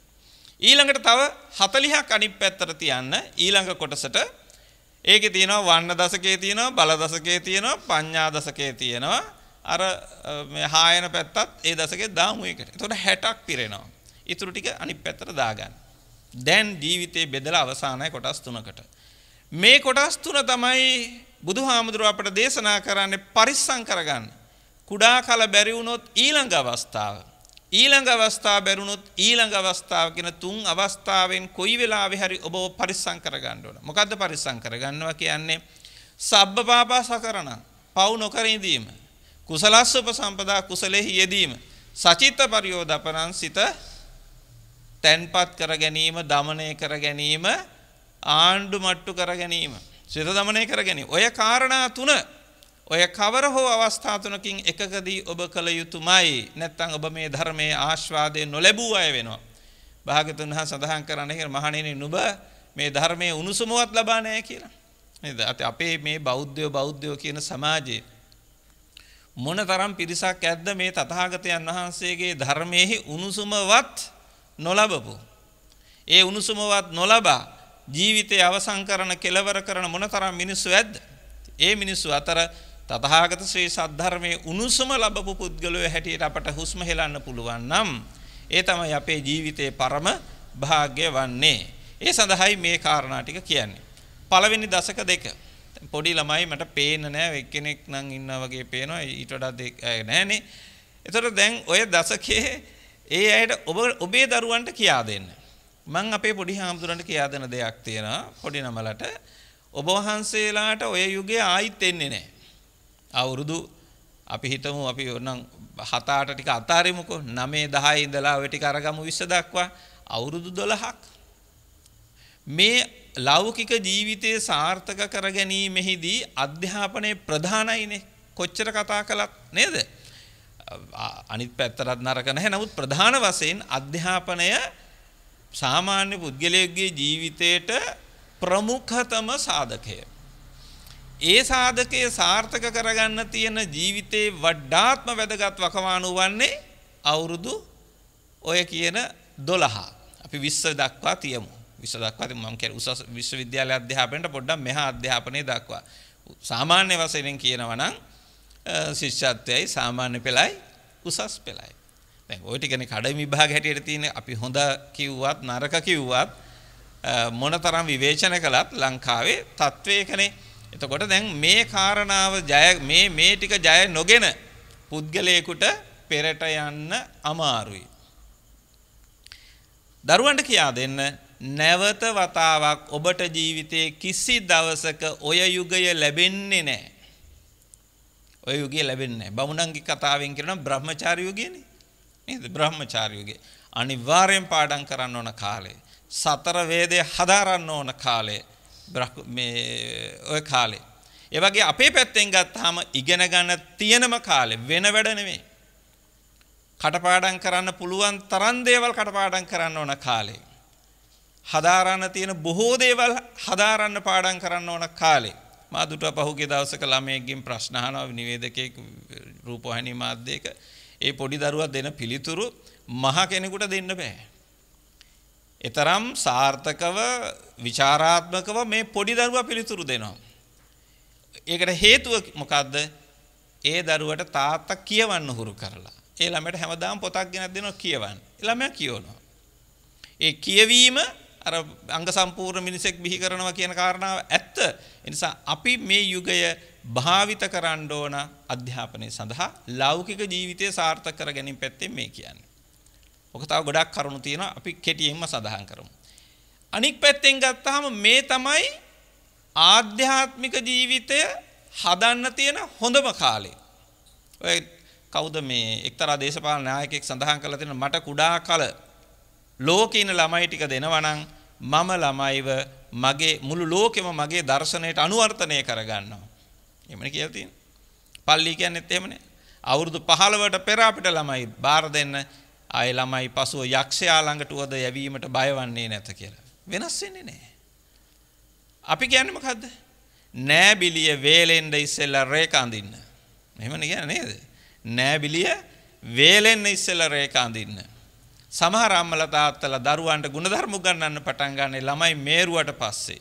ඊළඟට තව 40ක් අනිත් පැත්තට තියන්න ඊළඟ කොටසට ඒකේ තියෙනවා වන්න දශකයේ තියෙනවා බල දශකයේ තියෙනවා පඤ්ඤා දශකයේ තියෙනවා අර මේ හායන පැත්තත් ඒ දශකයේ දාමු එකට. එතකොට 60ක් පිරෙනවා. ඊටු ටික අනිත් පැත්තට දාගන්න. දැන් ජීවිතේ බෙදලා අවසානයි කොටස් තුනකට. මේ කොටස් තුන තමයි බුදුහාමුදුරුව අපට දේශනා කරන්නේ පරිස්සම් කරගන්න. කුඩා කල බැරි වුණොත් ඊළඟ අවස්ථාව. ඊළඟ අවස්ථාව බැරුණොත් ඊළඟ අවස්ථාව කියන තුන් අවස්ථාවෙන් කොයි වෙලාවෙ හරි ඔබව පරිස්සම් කරගන්න ඕන. මොකද්ද පරිස්සම් කරගන්නවා කියන්නේ? සබ්බ පාපා සකරණ. පව් නොකර ඉඳීම. කුසලස්ස උපසම්පදා කුසලෙහි යෙදීම. සචිත්ත පරියෝදපනං සිත තැන්පත් කර ගැනීම, දමනය කර ගැනීම, ආණ්ඩු මට්ටු කර ගැනීම. සිත දමනය කර ගැනීම. ඔය කාරණා තුන ඔය කවර හෝ අවස්ථා තුනකින් එකකදී ඔබ කළ යුතුමයි. නැත්නම් ඔබ මේ ධර්මයේ ආස්වාදය නොලැබූ අය වෙනවා. භාගතුන් වහන්සේ සඳහන් කරන්නේ මහණෙනි නුඹ මේ ධර්මයේ උණුසුමවත් ලබා නැහැ කියලා. නේද? අපේ මේ බෞද්ධයෝ බෞද්ධයෝ කියන සමාජයේ මොන තරම් පිරිසක් ඇද්ද මේ තථාගතයන් වහන්සේගේ ධර්මයේ උණුසුමවත් නොලබපු. ඒ උණුසුමවත් නොලබා ජීවිතය අවසන් කරන කෙලවර කරන මොනතරම් මිනිස්සු ඇද්ද? ඒ මිනිස්සු අතර තථාගත ශ්‍රී සද්ධර්මයේ උණුසුම ලැබපු පුද්ගලයෝ හැටියට අපට හුස්ම හෙලන්න පුළුවන් නම් ඒ තමයි අපේ ජීවිතයේ පරම භාග්‍ය වන්නේ. ඒ සඳහායි මේ කාරණා ටික කියන්නේ. පළවෙනි දශක දෙක. පොඩි ළමයි මට පේන්නේ නැහැ එක්කෙනෙක් නම් ඉන්නා වගේ පේනවා ඊට වඩා දෙක නැහනේ. ඒතර දැන් ඔය දශකයේ ඒ අයට ඔබ ඔබේ දරුවන්ට කියා දෙන්න. මං අපේ පොඩි හාමුදුරන්ට කියා දෙන දෙයක් තියෙනවා පොඩි නමලට ඔබ වහන්සේලාට ඔය යුගයේ ආයිත් එන්නේ නැහැ. අවුරුදු අපි හිතමු අපි ඕනම් 7 8 ටික අතාරිමුකෝ 9 10 ඉඳලා ඔය ටික අරගමු 20 දක්වා අවුරුදු 12ක් මේ ලෞකික ජීවිතයේ සාර්ථක කර ගැනීමෙහිදී අධ්‍යාපනයේ ප්‍රධානයිනේ කොච්චර කතා කළත් නේද අනිත් පැත්තටත් නරක නැහැ නමුත් ප්‍රධාන වශයෙන් අධ්‍යාපනය සාමාන්‍ය පුද්ගලයෙකුගේ ජීවිතයට ප්‍රමුඛතම සාධකය. ඒ සාධකයේ සාර්ථක කරගන්න තියෙන ජීවිතේ වඩාත්ම වැදගත් වකවානු වන්නේ අවුරුදු ඔය කියන 12. අපි 20 දක්වා තියමු. 20 දක්වා මම කියන්නේ උසස් විශ්වවිද්‍යාල අධ්‍යාපනයට පොඩ්ඩක් මෙහා අධ්‍යාපනයේ දක්වා. සාමාන්‍ය වශයෙන් කියනවා නම් ශිෂ්‍යත්වයයි සාමාන්‍ය පෙළයි උසස් පෙළයි. දැන් ওই ටිකනේ කඩ විභාග හැටියට තියෙන අපි හොඳ කිව්වත් නරක කිව්වත් මොනතරම් විවේචන කළත් ලංකාවේ තත්වයකනේ. එතකොට දැන් මේ කාරණාව ජය මේ මේ ටික ජය නොගෙන පුද්ගලයෙකුට පෙරට යන්න අමාරුයි. දරුවන්ට කියා දෙන්න නැවත වතාවක් ඔබට ජීවිතයේ කිසි දවසක ඔය යුගය ලැබෙන්නේ නැහැ. ඔය යුගය ලැබෙන්නේ නැහැ. බමුණන්ගේ කතාවෙන් කියනවා බ්‍රහ්මචාරී යුගයනේ. නේද? බ්‍රහ්මචාරී යුගය. අනිවාර්යෙන් පාඩම් කරන්න ඕන කාලේ. සතර වේදේ හදාරන්න ඕන කාලේ. මේ ඔය කාලේ. ඒ වගේ අපේ පැත්තෙන් ගත්තාම ඉගෙන ගන්න තියෙනම කාලේ වෙන වැඩ නෙමෙයි. කටපාඩම් කරන්න පුළුවන් තරම් දේවල් කටපාඩම් කරන්න ඕන කාලේ. හදාරන්න තියෙන බොහෝ දේවල් හදාරන්න පාඩම් කරන්න ඕන කාලේ. මා දුටුව පහුගිය දවසක ළමයෙක්ගෙන් ප්‍රශ්න අහනවා නිවේදකයෙක් රූපවාහිනී මාධ්‍යයක ඒ පොඩි දරුවා දෙන පිළිතුරු මහ කෙනෙකුට දෙන්න බෑ. එතරම් සාර්ථකව විචාරාත්මකව මේ පොඩි දරුවා පිළිතුරු දෙනවා. ඒකට හේතුව මොකද්ද? ඒ දරුවට තාත්තා කියවන්න හුරු කරලා. ඒ ළමයට හැමදාම පොතක් ගෙනත් දෙනවා කියවන්න. ළමයා කියවනවා. ඒ කියවීම අර අංග සම්පූර්ණ මිනිසෙක් බිහි කරනවා කියන කාරණාව ඇත්ත. ඒ නිසා අපි මේ යුගය භාවිත කරන්න ඕන අධ්‍යාපනය සඳහා ලෞකික ජීවිතය සාර්ථක කර ගැනීම පැත්තෙන් මේ කියන්නේ. ඔක තව ගොඩක් කරුණු තියෙනවා අපි කෙටියෙන්ම සඳහන් කරමු. අනික් පැත්තෙන් ගත්තාම මේ තමයි ආධ්‍යාත්මික ජීවිතය හදන්න තියෙන හොඳම කාලේ. ඔය කවුද මේ එක්තරා දේශපාලන නායකයෙක් සඳහන් කරලා තියෙන මට කුඩා කල ලෝකේ ඉන්න ළමයි ටික දෙනවා නම් මම ළමයිව මගේ මුළු ලෝකෙම මගේ දර්ශනයට අනුවර්තනය කරගන්නවා. එහෙමනේ කියලා තියෙන්නේ. පල්ලි කියන්නේත් එහෙමනේ. අවුරුදු 15ට පෙර අපිට ළමයි බාර දෙන්න ආයේ ළමයි පසුව යක්ෂයා ළඟට උවද යැවීමට බයවන්නේ නැත කියලා. වෙනස් වෙන්නේ නැහැ. අපි කියන්නේ මොකද්ද? නෑබිලිය වේලෙන්ද ඉස්සෙල්ලා රේක අඳින්න. එහෙමනේ කියන්නේ නේද? නෑබිලිය වේලෙන්න ඉස්සෙල්ලා රේක අඳින්න. සමහර අම්මලා තාත්තලා දරුවන්ට ಗುಣධර්ම උගන්වන්න පටන් ගන්නේ ළමයි මේරුවට පස්සේ.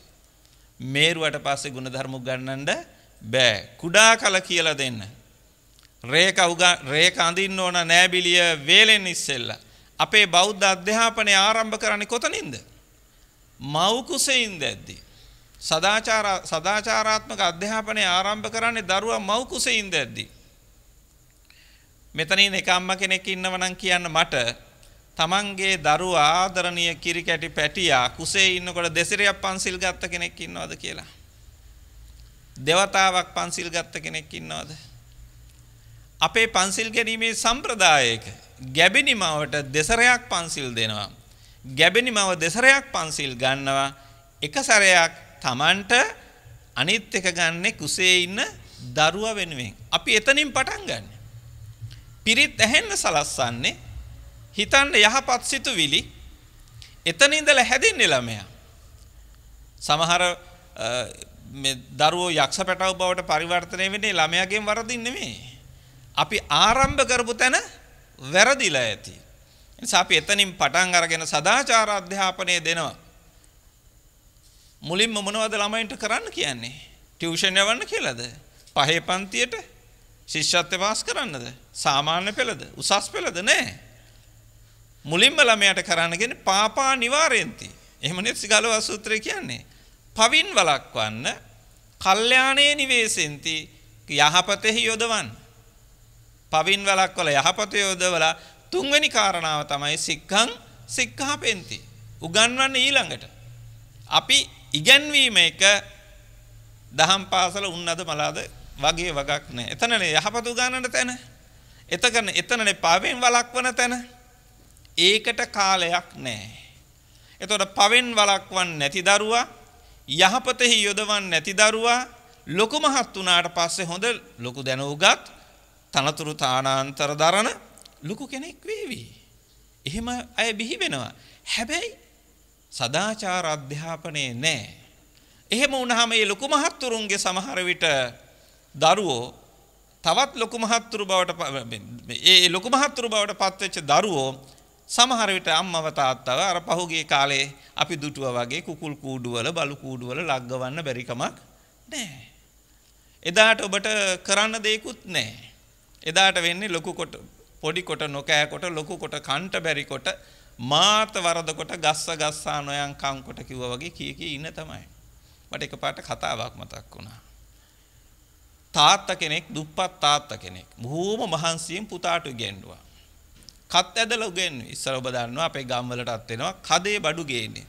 මේරුවට පස්සේ ಗುಣධර්ම උගන්වන්න බෑ. කුඩා කල කියලා දෙන්න. රේක රේක අඳින්න ඕන නෑබිලිය වේලෙන් ඉස්සෙල්ලා. අපේ බෞද්ධ අධ්‍යාපනය ආරම්භ කරන්නේ කොතනින්ද? මව් කුසෙින් දැද්දී. සදාචාර සදාචාරාත්මක අධ්‍යාපනය ආරම්භ කරන්නේ දරුවා මව් කුසෙින් දැද්දී. මෙතනින් එක අම්ම කෙනෙක් ඉන්නව නම් කියන්න මට තමන්ගේ දරුවා ආදරණීය කිරිකැටි පැටියා කුසේ ඉන්නකොට දෙසිරයක් පන්සිල් ගත්ත කෙනෙක් ඉන්නවද කියලා. දෙවතාවක් පන්සිල් ගත්ත කෙනෙක් ඉන්නවද? අපේ පන්සිල් ගැනීමේ සම්ප්‍රදායක ගැබිනි මවට දෙසරයක් පන්සිල් දෙනවා. ගැබිනි මව දෙසරයක් පන්සිල් ගන්නවා. එක සැරයක් Tamanට අනිත් එක ගන්නෙ කුසේ ඉන්න දරුවා වෙනුවෙන්. අපි එතනින් පටන් ගන්න. පිරිත් ඇහෙන්න සලස්සන්නේ හිතන්න යහපත් සිතුවිලි එතන ඉඳලා හැදෙන්නේ ළමයා. සමහර දරුවෝ යක්ෂ පැටව බවට පරිවර්තනය වෙන්නේ ළමයාගෙන් වරදින් නෙමෙයි. අපි ආරම්භ කරපු තැන වැරදිලා ඇති. නිසා අපි එතනින් පටන් අරගෙන සදාචාර අධ්‍යාපනය දෙනවා. මුලින්ම මොනවද ළමයින්ට කරන්න කියන්නේ? ටියුෂන් යවන්න කියලාද? පහේ පන්තියට ශිෂ්‍යත්ව පාස් කරන්නද? සාමාන්‍ය පෙළද? උසස් පෙළද? නෑ. මුලින්ම ළමයාට කරන්න කියන්නේ පාපා නිවාරෙන්ති. එහෙමනේ සිගාලවා සූත්‍රය කියන්නේ. පවින් වළක්වන්න කල්යාණේ නිවේසෙන්ති යහපතෙහි යොදවන්න. පවින් වලක්වල යහපත යොදවලා තුන්වෙනි කාරණාව තමයි සික්ඛං සික්ඛාපෙන්ති. උගන්වන්න ඊළඟට. අපි ඉගැන්වීම එක දහම් පාසල උන්නද මලාද වගේ වගක් නෑ. එතනනේ යහපත උගන්වන්න තැන. එතකන එතනනේ පවෙන් වළක්වන තැන. ඒකට කාලයක් නෑ. එතකොට පවෙන් වළක්වන්න නැති දරුවා යහපතෙහි යොදවන්න නැති දරුවා ලොකු මහත් වුණාට පස්සේ හොඳ ලොකු දැනුගත් තනතුරු තානාන්තර දරන ලොකු කෙනෙක් වේවි. එහෙම අය බිහි වෙනවා. හැබැයි සදාචාර අධ්‍යාපනයේ නැහැ. එහෙම වුණාම මේ ලොකු මහත්තුරුන්ගේ සමහර විට දරුවෝ තවත් ලොකු මහත්තුරු බවට ඒ ලොකු මහත්තුරු බවට පත්වෙච්ච දරුවෝ සමහර විට අම්මව තාත්තව අර පහුගිය කාලේ අපි දුටුවා වගේ කුකුල් කූඩුවල බලු කූඩුවල ලග්ගවන්න බැරි කමක් නැහැ. එදාට ඔබට කරන්න දෙයක්වත් නැහැ. එදාට වෙන්නේ ලොකු කොට පොඩි කොට නොකෑ කොට ලොකු කොට කන්ට බැරි කොට මාත වරද කොට ගස්ස ගස්සා නොයන් කම් කොට කිව්වා වගේ කී කී ඉන්න තමයි. මට එකපාරට කතාවක් මතක් වුණා. තාත්තා කෙනෙක් දුප්පත් තාත්තා කෙනෙක් බොහෝම මහන්සියෙන් පුතාට ඉගෙනුවා. කත් ඇදලා උගෙන්නේ. ඉස්සර ඔබ දන්නවා අපේ ගම් වලටත් වෙනවා කදේ බඩු ගේන්නේ.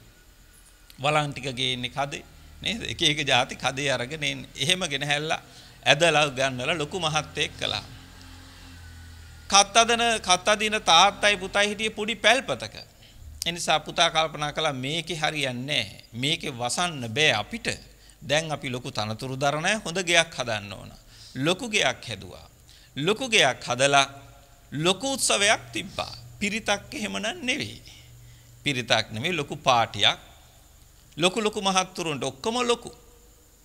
වලන් ටික ගේන්නේ කදේ නේද? එක එක ಜಾති කදේ අරගෙන එන්නේ. එහෙම ගෙන හැල්ලා ඇදලා උගන්වලා ලොකු මහත්තයෙක් කළා. කත් අදන කත් අදින තාත්තයි පුතයි හිටියේ පොඩි පැල්පතක. එනිසා පුතා කල්පනා කළා මේකේ හරියන්නේ නැහැ. මේකේ වසන්න බෑ අපිට. දැන් අපි ලොකු තනතුරු දරන හොඳ ගෙයක් හදන්න ඕන. ලොකු ගෙයක් හැදුවා. ලොකු ගෙයක් හදලා ලොකු උත්සවයක් තිබ්බා. පිරිතක් එහෙමනම් නෙවෙයි. පිරිතක් නෙවෙයි ලොකු පාටියක්. ලොකු ලොකු මහත්තුරුන්ට ඔක්කොම ලොකු.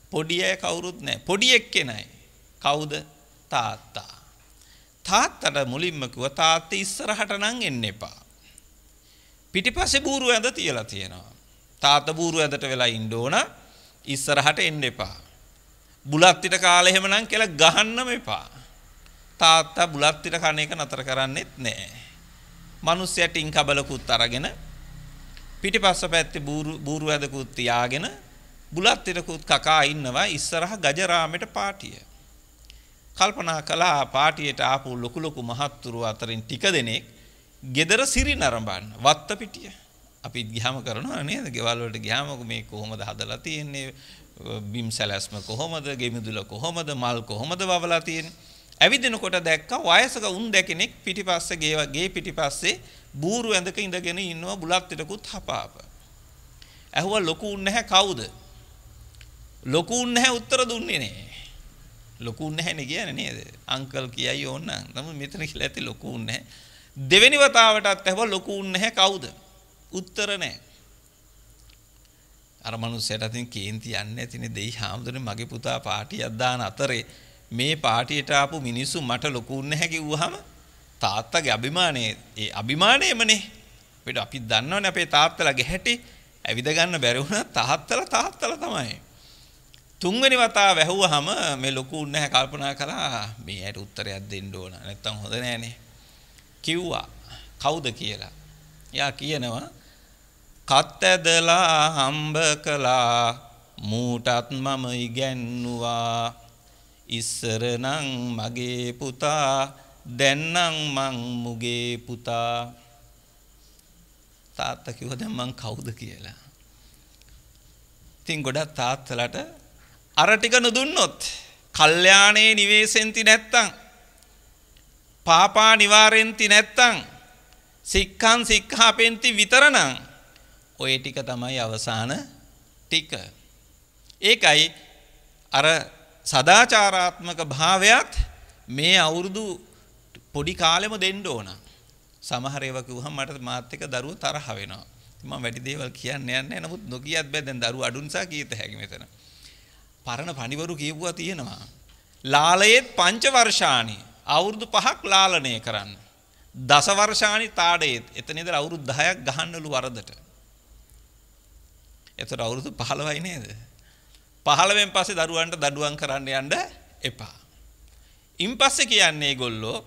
පොඩි අය කවුරුත් නැහැ. පොඩි එක්කෙනයි. කවුද? තාත්තා. තාත්තට මුලින්ම කිව්වා තාත්තේ ඉස්සරහට නම් එන්න එපා. පිටිපස්සේ බూరు ඇඳ තියලා තියෙනවා. තාත්තා බూరు ඇඳට වෙලා ඉන්න ඕන. ඉස්සරහට එන්න එපා. බුලත් පිට කාලේ එහෙමනම් කියලා ගහන්නම එපා. තාත්තා බුලත් පිට කන එක නතර කරන්නෙත් නෑ. මිනිස්සයාට ඉන් කබලකුත් අරගෙන පිටිපස්ස පැත්තේ බూరు බూరు ඇදකුත් තියාගෙන බුලත් පිටකුත් කකා ඉන්නවා ඉස්සරහ ගජරාමෙට පාටිය. කල්පනා කළා පාටියට ආපු ලොකු ලොකු මහත්තුරු අතරින් ටික දෙනෙක් gedara සිරි නරඹන්න වත්ත පිටිය. අපි ගියාම කරනවා නේද? ගෙවල් වලට ගියාම මේ කොහොමද හදලා තියෙන්නේ? බිම් සැලැස්ම කොහොමද? ගෙමිදුල කොහොමද? මල් කොහොමද වවලා තියෙන්නේ? ඇවිදිනකොට දැක්කා වයසක උන් දෙකෙනෙක් පිටිපස්සේ ගේ ගේ පිටිපස්සේ බూరు ඇඳක ඉඳගෙන ඉන්නවා බුලත් පිටකුත් හපාප. ඇහුවා ලොකු උන් නැහැ කවුද? ලොකු උන් නැහැ උත්තර දුන්නේ නැහැ. ලොකු උන් නැහැනේ කියන්නේ නේද? අංකල් කියයි ඕනනම්. නමුත් මෙතන කියලා ඇති ලොකු උන් නැහැ. දෙවෙනි වතාවටත් ඇහුවා ලොකු උන් නැහැ කවුද? උත්තර නැහැ. අර මනුස්සයට අතින් කේන්ති යන්නේ නැතිනේ දෙයි හාමුදුරනේ මගේ පුතා පාටියක් දාන අතරේ මේ පාටියට ආපු මිනිස්සු මට ලොකු උන් නැහැ කිව්වහම තාත්තගේ අභිමානයේ ඒ අභිමානයමනේ? අපිට අපි දන්නවනේ අපේ තාත්තලාගේ හැටි. ඇවිද ගන්න බැරි වුණා තාත්තලා තාත්තලා තමයි. තුන්වෙනි වතාව වැහුවාම මේ ලොකු උන් නැහැ කල්පනා කළා මේ ඇයට උත්තරයක් දෙන්න ඕන. නැත්තම් හොඳ නෑනේ. කිව්වා කවුද කියලා? එයා කියනවා කත් ඇදලා හම්බ කළා මූටත් මම ඉගැන්නුවා. ඉස්සර නම් මගේ පුතා දැන්නම් මං මුගේ පුතා තාත්තා කිව්වා දැන් මං කවුද කියලා. ඉතින් ගොඩක් තාත්තලට අර ටික නොදුන්නොත් කල්යාණේ නිවේසෙන්ති නැත්තම් පාපා නිවාරෙන්ති නැත්තම් සික්ඛං සික්ඛාපෙන්ති විතරනම් ඔය ටික තමයි අවසාන ටික. ඒකයි අර සදාචාරාත්මක භාවයත් මේ අවුරුදු පොඩි කාලෙම දෙන්න ඕන. සමහර ඒවා කිව්වහම මට මාත් එක්ක දරුවෝ තරහ වෙනවා. මම වැඩි දේවල් කියන්න යන්නේ නමුත් නොකියත් බෑ දැන් දරුවෝ අඩු නිසා කීත හැකි මෙතන. පරණ පණිවරු කියපුවා තියෙනවා. ලාලයේත් පංච වර්ෂාණි අවුරුදු පහක් ලාලනය කරන්න. දස වර්ෂාණි තාඩයේත් එතන ඉඳලා අවුරුදු 10ක් ගහන්නලු වරදට. එතකොට අවුරුදු 15යි නේද? 15න් පස්සේ දරුවන්ට දඩුවම් කරන්න යන්න එපා. ඉන් පස්සේ කියන්නේ ඒගොල්ලෝ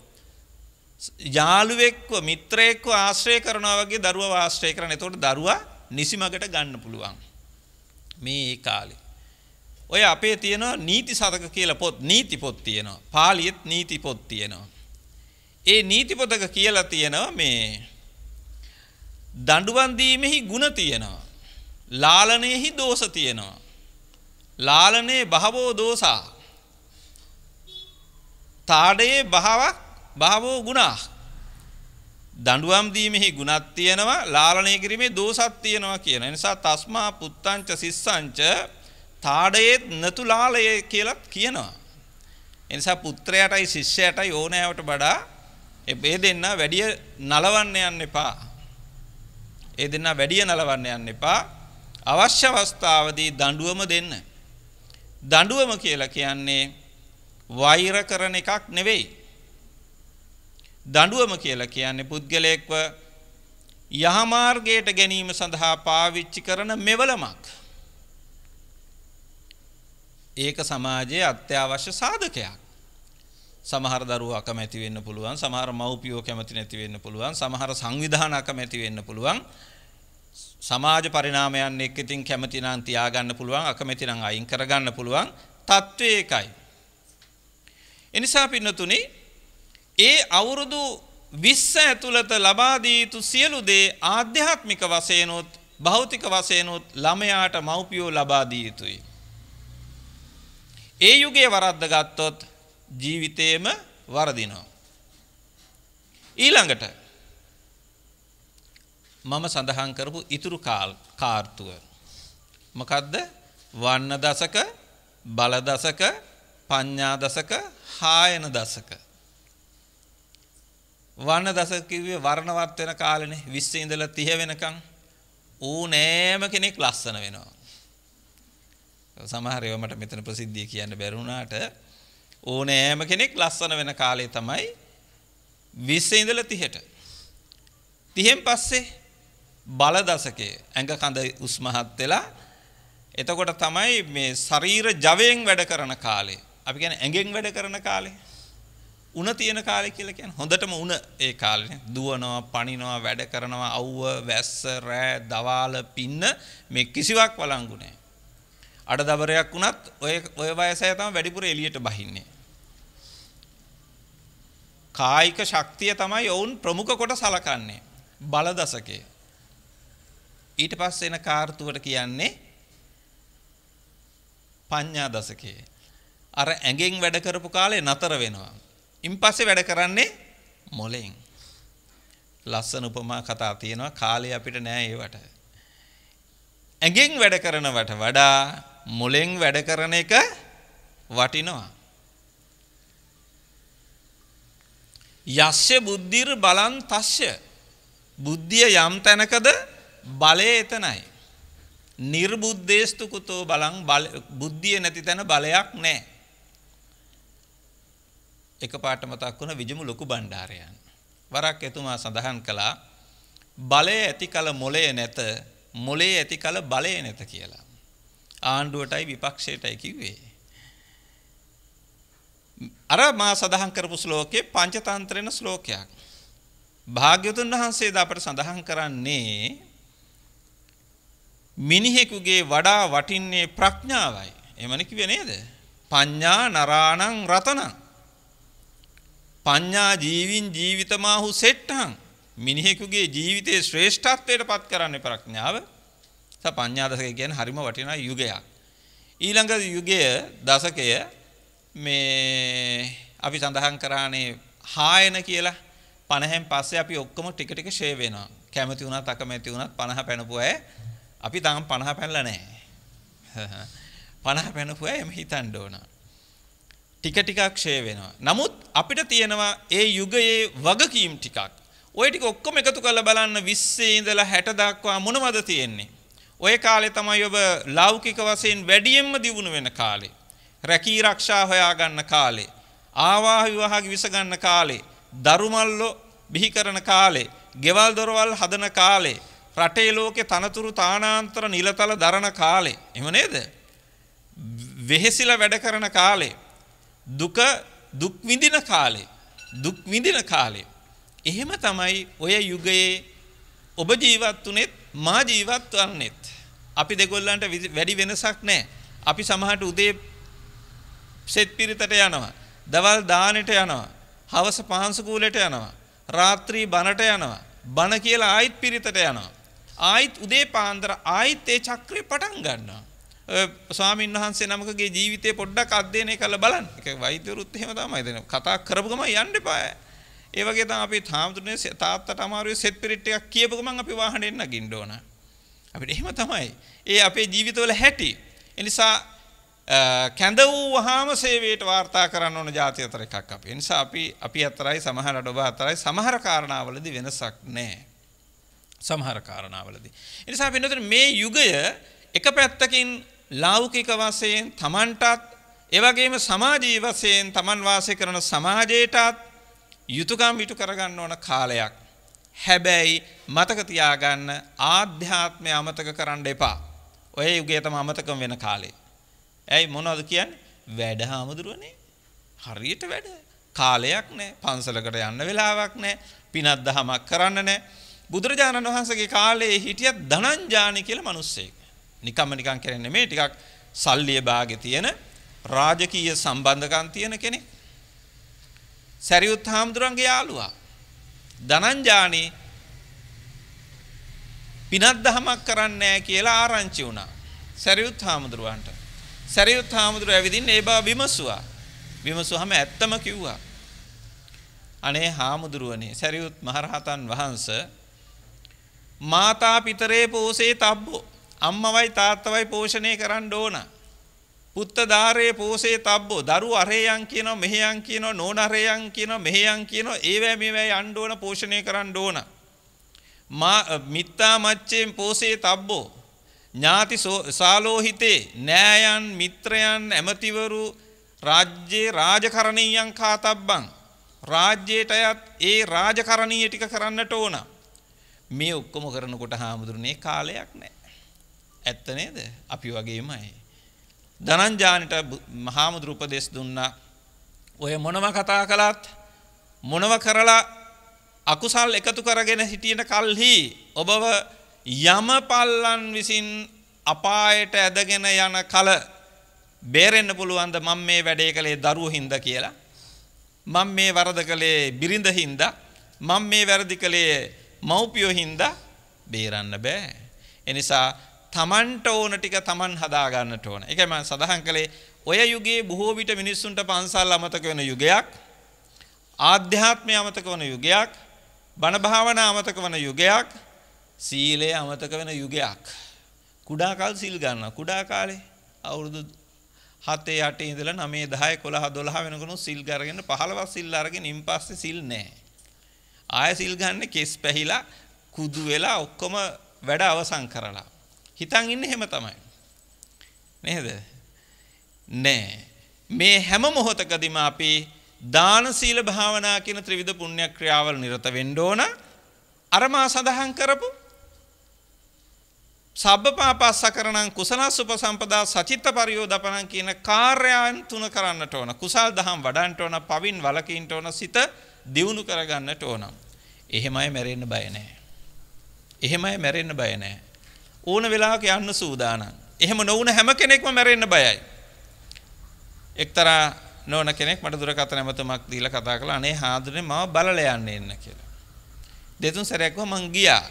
යාළුවෙක්ව මිත්‍රයෙක්ව ආශ්‍රය කරනවා වගේ දරුවව ආශ්‍රය කරන. එතකොට දරුවා නිසිමකට ගන්න පුළුවන්. මේ ඒ කාලේ. ඔය අපේ තියෙනවා නීති සතක කියලා පොත් නීති පොත් තියෙනවා. පාලියෙත් නීති පොත් තියෙනවා. ඒ නීති පොතක කියලා තියෙනවා මේ දඬුවම් දීමෙහි ಗುಣ තියෙනවා. ලාලනයේහි දෝෂ තියෙනවා. ලාලනේ බහවෝ දෝසා. තාඩයේ බහවක් බහවෝ ගුණා. දඬුවම් දීමෙහි ගුණක් තියෙනවා ලාලනය කිරීමේ දෝෂක් තියෙනවා කියන නිසා තස්මා පුත්තංච සිස්සංච තාඩයේත් නතු ලාලයේ කියලා කියනවා. එනිසා පුත්‍රයාටයි ශිෂ්‍යයාටයි ඕනෑවට වඩා ඒ දෙන්න වැඩිය නලවන්න යන්න එපා. ඒ දෙන්න වැඩිය නලවන්න යන්න එපා. අවශ්‍ය අවස්ථාවදී දඬුවම දෙන්න. දඬුවම කියලා කියන්නේ වෛර කරන එකක් නෙවෙයි. දඬුවම කියලා කියන්නේ පුද්ගලයෙක්ව යහමාර්ගයට ගැනීම සඳහා පාවිච්චි කරන මෙවලමක්. ඒක සමාජයේ අත්‍යවශ්‍ය සාධකයක්. සමහර දරුවෝ අකමැති වෙන්න පුළුවන්, සමහර මව්පියෝ කැමති නැති වෙන්න පුළුවන්, සමහර සංවිධාන අකමැති වෙන්න පුළුවන්. සමාජ පරිණාමයන් එක්ක ඉතින් කැමති නම් තියාගන්න පුළුවන්, අකමැති නම් අයින් කරගන්න පුළුවන්. තත්ත්වය ඒකයි. එනිසා පින්නතුනි ඒ අවුරුදු 20 ඇතුළත ලබා දී යුතු සියලු දේ ආධ්‍යාත්මික වශයෙන්ුත් භෞතික වශයෙන්ුත් ළමයාට මව්පියෝ ලබා දී යුතුයි. ඒ යුගයේ වරද්ද ගත්තොත් ජීවිතේම වරදිනවා. ඊළඟට මම සඳහන් කරපු ඉතුරු කාර්තුව. මොකද්ද? වන්න දසක, බල දසක, පඤ්ඤා දසක, හායන දසක. වන්න දසක කිව්වේ වර්ණවත් වෙන කාලෙනේ 20 ඉඳලා 30 වෙනකන් ඌ නෑම කෙනෙක් ලස්සන වෙනවා. සමහර ඒවා මට මෙතන ප්‍රසිද්ධිය කියන්න බැරි වුණාට ඕනෑම කෙනෙක් ලස්සන වෙන කාලේ තමයි 20 ඉඳලා 30ට. 30න් පස්සේ බල දශකයේ ඇඟ කඳ උස්මහත් වෙලා එතකොට තමයි මේ ශරීර ජවයෙන් වැඩ කරන කාලේ. අපි කියන්නේ ඇඟෙන් වැඩ කරන කාලේ. උණ තියෙන කාලේ කියලා කියන්නේ හොඳටම උණ ඒ කාලේ දුවනවා පනිනවා වැඩ කරනවා අවුව වැස්ස රෑ දවාල පින්න මේ කිසිවක් වළංගු නැහැ. අඩදබරයක් වුණත් ඔය ඔය වයසය තමයි වැඩිපුර එළියට බහින්නේ. කායික ශක්තිය තමයි ඔවුන් ප්‍රමුඛ කොට සලකන්නේ. බල දශකයේ. ඊට පස්සේ එන කාර්තුවට කියන්නේ පඤ්ඤා දශකයේ. අර ඇඟෙන් වැඩ කරපු කාලේ නතර වෙනවා. ඉන් පස්සේ වැඩ කරන්නේ මොලෙන්. ලස්සන උපමා කතා තියෙනවා කාලේ අපිට නෑ ඒවට. ඇඟෙන් වැඩ කරනවට වඩා මොලෙන් වැඩ කරන එක වටිනවා. යස්ය බුද්ධිර් බලන් තස්ය බුද්ධිය යම් තැනකද බලය එතනයි. නිර්බුද්ධේස්තු කුතෝ බලං බුද්ධිය නැති තැන බලයක් නැහැ. එකපාරට මතක් වුණ විජමු ලොකු බණ්ඩාරයන්. වරක් එතුමා සඳහන් කළා බලය ඇති කල මොලය නැත මොලේ ඇති කල බලය නැත කියලා. ආණ්ඩුවටයි විපක්ෂයටයි කිව්වේ. අර මා සඳහන් කරපු ශ්ලෝකේ පංචතන්ත්‍රෙන ශ්ලෝකයක්. භාග්‍යවතුන් වහන්සේ ද අපට සඳහන් කරන්නේ මිනිහෙකුගේ වඩා වටින්නේ ප්‍රඥාවයි. එහෙමනේ කිව්වේ නේද? පඤ්ඤා නරාණං රතනං. පඤ්ඤා ජීවින් ජීවිතමාහු සෙට්ටං. මිනිහෙකුගේ ජීවිතයේ ශ්‍රේෂ්ඨත්වයට පත් කරන්නේ ප්‍රඥාව. ස පඤ්ඤා දශකය කියන්නේ හරිම වටිනා යුගයක්. ඊළඟ යුගය දශකය මේ අපි සඳහන් කරානේ හායන කියලා 50න් පස්සේ අපි ඔක්කොම ටික ටික ෂේ වෙනවා. කැමති වුණත් අකමැති වුණත් 50 පැනපු අය අපි තාම 50 පැනලා නැහැ. 50 පැනපු අය එමෙ හිතන්න ඕන. ටික ටිකක් ෂේ වෙනවා. නමුත් අපිට තියෙනවා ඒ යුගයේ වගකීම් ටිකක්. ওই ටික ඔක්කොම එකතු කරලා බලන්න 20 ඉඳලා 60 දක්වා මොනවද තියෙන්නේ? ওই කාලේ තමයි ඔබ ලෞකික වශයෙන් වැඩියෙන්ම දියුණු වෙන කාලේ. රැකී රක්ෂා හොයාගන්න කාලේ. ආවාහ විවාහ විස ගන්න කාලේ. දරුමල්ලෝ බිහි කරන කාලේ. ගෙවල් දොරවල් හදන කාලේ. රටේ ලෝකේ තනතුරු තානාන්තර නිලතල දරන කාලේ. එහෙම නේද? වෙහෙසිලා වැඩ කරන කාලේ. දුක දුක් විඳින කාලේ. දුක් විඳින කාලේ. එහෙම තමයි ඔය යුගයේ ඔබ ජීවත් වුනේත් මා ජීවත් වන්නේත්. අපි දෙගොල්ලන්ට වැඩි වෙනසක් නැහැ. අපි සමහරට උදේ සෙත් පිරිතට යනවා. දවල් දානෙට යනවා. හවස පාන්සුකූලෙට යනවා. රාත්‍රී බණට යනවා. බණ කියලා ආයිත් පිරිතට යනවා. ආයිත් උදේ පාන්දර ආයිත් ඒ චක්‍රය පටන් ගන්නවා. ස්වාමීන් වහන්සේ නමකගේ ජීවිතේ පොඩ්ඩක් අධ්‍යයනය කරලා බලන්න. ඒක වෛද්‍යවරුත් එහෙම තමයි දෙන. කතා කරපු ගමන් යන්න එපා. ඒ වගේ තමයි අපි තාමතුනේ තාත්තට අමාරුවේ සෙත් පිරිට් එකක් කියපු ගමන් අපි වාහනේ නගින්න ඕන. අපිට එහෙම තමයි. ඒ අපේ ජීවිතවල හැටි. ඒ නිසා කැඳ වූ වහාම සේවයට වාර්තා කරන්න ඕන જાති අතර එකක් අපි. ඒ නිසා අපි අපි අතරයි සමහර ඔබ අතරයි සමහර කාරණාවලදී වෙනසක් නැහැ. සමහර කාරණාවලදී. ඒ නිසා පින්නතර මේ යුගය එක පැත්තකින් ලෞකික වශයෙන් තමන්ටත් එවැගේම සමාජීය වශයෙන් තමන් වාසය කරන සමාජයටත් යුතුයකම් ඉටු කරගන්න ඕන කාලයක්. හැබැයි මතක තියාගන්න ආධ්‍යාත්මය අමතක කරන්න එපා. ඔය යුගයේ තම අමතකම වෙන කාලේ. ඇයි මොනවද කියන්නේ? වැඩ හාමුදුරුවනේ. හරියට වැඩ. කාලයක් නැහැ. පන්සලකට යන්න වෙලාවක් නැහැ. පිනක් දහමක් කරන්න නැහැ. බුදුරජාණන් වහන්සේගේ කාලේ හිටියත් ධනංජානි කියලා මිනිස්සෙක්. නිකම්ම නිකන් කරන්නේ මේ ටිකක් සල්ලිය භාගේ තියෙන රාජකීය සම්බන්ධකම් තියෙන කෙනෙක්. සැරියුත් හාමුදුරන්ගේ යාළුවා. ධනංජානි පිනක් දහමක් කරන්නේ නැහැ කියලා ආරංචි වුණා. සැරියුත් හාමුදුරුවන්ට. සැරියුත් හාමුදුරුව ඇවිදින් ඒ බව විමසුවා. විමසුවාම ඇත්තම කිව්වා. අනේ හාමුදුරුවනේ සැරියුත් මහරහතන් වහන්සේ මාතා පිතරේ පෝසේ තබ්බෝ අම්මවයි තාත්තවයි පෝෂණය කරන්න ඕන. පුත්ත ධාරයේ පෝසේ තබ්බෝ දරු අරේයන් කියනවා මෙහෙයන් කියනවා නෝන අරේයන් කියනවා මෙහෙයන් කියනවා ඒවැ මේවැ යන්න ඕන පෝෂණය කරන්න ඕන. මා මිත්තා මච්චෙන් පෝසේ තබ්බෝ ඥාති සාලෝහිතේ නෑයන් මිත්‍රයන් ඇමතිවරු රාජ්‍යයේ රාජකරණීයන් කාතබ්බන් රාජ්‍යයට අයත් ඒ රාජකරණීය ටික කරන්නට ඕන. මේ ඔක්කොම කරනකොට හාමුදුරනේ කාලයක් නැහැ. ඇත්ත නේද? අපි වගේමයි. ධනංජානිට මහාමුදුරු උපදෙස් දුන්නා. ඔය මොනව කතා කළත් මොනව කරලා අකුසල් එකතු කරගෙන හිටියන කල්හි ඔබව යමපල්ලන් විසින් අපායට ඇදගෙන යන කල බේරෙන්න පුළුවන්ද මම මේ වැඩේ කළේ දරුවෝ හින්දා කියලා මම මේ වරද කළේ බිරිඳ හින්දා මම මේ වැරදි කළේ මව්පියෝ හින්දා බේරන්න බෑ. එනිසා තමන්ට ඕන ටික තමන් හදා ගන්නට ඕන. ඒකයි මම සඳහන් කළේ ඔය යුගයේ බොහෝ විට මිනිස්සුන්ට පන්සල් අමතක වෙන යුගයක්, ආධ්‍යාත්මය අමතක වෙන යුගයක්, බණ භාවනා අමතක වෙන යුගයක්, සීලය අමතක වෙන යුගයක්. කුඩා කාල සිල් ගන්නවා. කුඩා කාලේ අවුරුදු 7 8 ඉඳලා 9 10 11 12 වෙනකන් සිල් ගරගෙන 15 සිල් අරගෙන ඉන් පස්සේ සිල් නැහැ. ආය සිල් ගන්න කෙස් පැහිලා කුදු වෙලා ඔක්කොම වැඩ අවසන් කරලා. හිතන් ඉන්නේ එහෙම තමයි. නේද? නෑ. මේ හැම මොහොතකදීම අපි දාන සීල භාවනා කියන ත්‍රිවිධ පුණ්‍ය ක්‍රියාවල නිරත වෙන්න ඕන. අර මා සඳහන් කරපු සබ්බපාපස්සකරණං කුසලස් උපසම්පදා සචිත්ත පරියෝදපණං කියන කාර්යයන් තුන කරන්නට ඕන. කුසල් දහම් වඩන්නට ඕන, පවින් වලකින්නට ඕන, සිත දියුණු කරගන්නට ඕන. එහෙමයි මැරෙන්න බය නැහැ. එහෙමයි මැරෙන්න බය නැහැ. ඕන වෙලාවක යන්න සූදානම්. එහෙම නොවුන හැම කෙනෙක්ම මැරෙන්න බයයි. එක්තරා නෝන කෙනෙක් මට දුරකථන ඇමතුමක් දීලා කතා කළා අනේ හාදුනේ මම බලලා යන්න එන්න කියලා. දෙතුන් සැරයක්ම මං ගියා.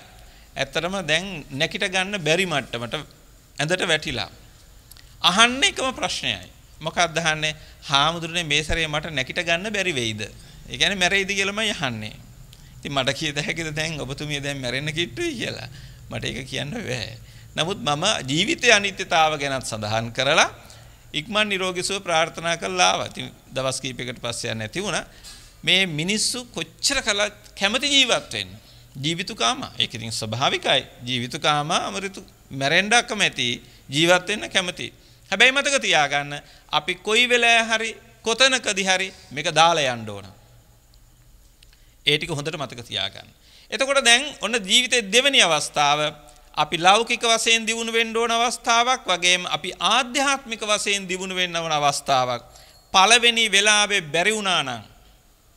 ඇත්තටම දැන් නැකිට ගන්න බැරි මට්ටමට ඇඳට වැටිලා. අහන්නේ එකම ප්‍රශ්නයයි. මොකක්ද අහන්නේ? හාමුදුරනේ මේ සැරේ මට නැකිට ගන්න බැරි වෙයිද? ඒ කියන්නේ මැරෙයිද කියලාමයි අහන්නේ. ඉතින් මට කියද හැකිද දැන් ඔබතුමිය දැන් මැරෙන්න කිට්ටුයි කියලා. මට ඒක කියන්න බෑ. නමුත් මම ජීවිතයේ අනිත්‍යතාව ගැනත් සඳහන් කරලා ඉක්මන් නිරෝගී සුව ප්‍රාර්ථනා කළා ආවා. ඉතින් දවස් කිහිපයකට පස්සේ යන්න නැති වුණා. මේ මිනිස්සු කොච්චර කළත් කැමති ජීවත් වෙන්න. ජීවිතුකාම ඒක ඉතින් ස්වභාවිකයි. ජීවිතුකාම අමරිතු මැරෙන්න කැමති ජීවත් වෙන්න කැමති. හැබැයි මතක තියාගන්න අපි කොයි වෙලාවෙ හරි කොතනකදී හරි මේක දාලා යන්න ඕන. ඒ ටික හොඳට මතක තියාගන්න. එතකොට දැන් ඔන්න ජීවිතේ දෙවෙනි අවස්ථාව අපි ලෞකික වශයෙන් දියුණු වෙන්න ඕන අවස්ථාවක් වගේම අපි ආධ්‍යාත්මික වශයෙන් දියුණු වෙන්න ඕන අවස්ථාවක්. පළවෙනි වෙලාවේ බැරි වුණා නම්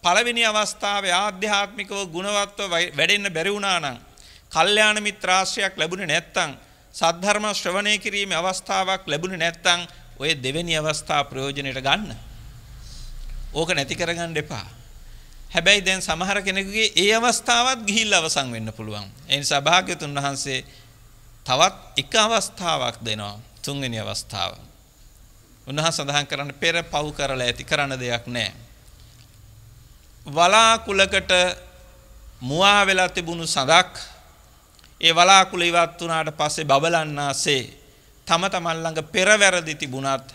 පළවෙනි අවස්ථාවේ ආධ්‍යාත්මිකව ගුණවත්ව වැඩෙන්න බැරි වුණා නම් කල්යාණ මිත්‍රාශ්‍රයක් ලැබුණේ නැත්නම් සද්ධර්ම ශ්‍රවණය කිරීමේ අවස්ථාවක් ලැබුණේ නැත්නම් ඔය දෙවෙනි අවස්ථාව ප්‍රයෝජනෙට ගන්න. ඕක නැති කරගන්න එපා. හැබැයි දැන් සමහර කෙනෙකුගේ ඒ අවස්ථාවත් ගිහිල්ලා අවසන් වෙන්න පුළුවන්. ඒ නිසා භාග්‍යතුන් වහන්සේ තවත් එක අවස්ථාවක් දෙනවා. තුන්වෙනි අවස්ථාව. උන්වහන්සේ සඳහන් කරන්නේ පෙර පව් කරලා ඇති කරන්න දෙයක් නැහැ. වලාකුලකට මුවා වෙලා තිබුණු සඳක් ඒ වලාකුල ඉවත් වුණාට පස්සේ බබලන්නාසේ තම තමන් ළඟ පෙරවැරදි තිබුණත්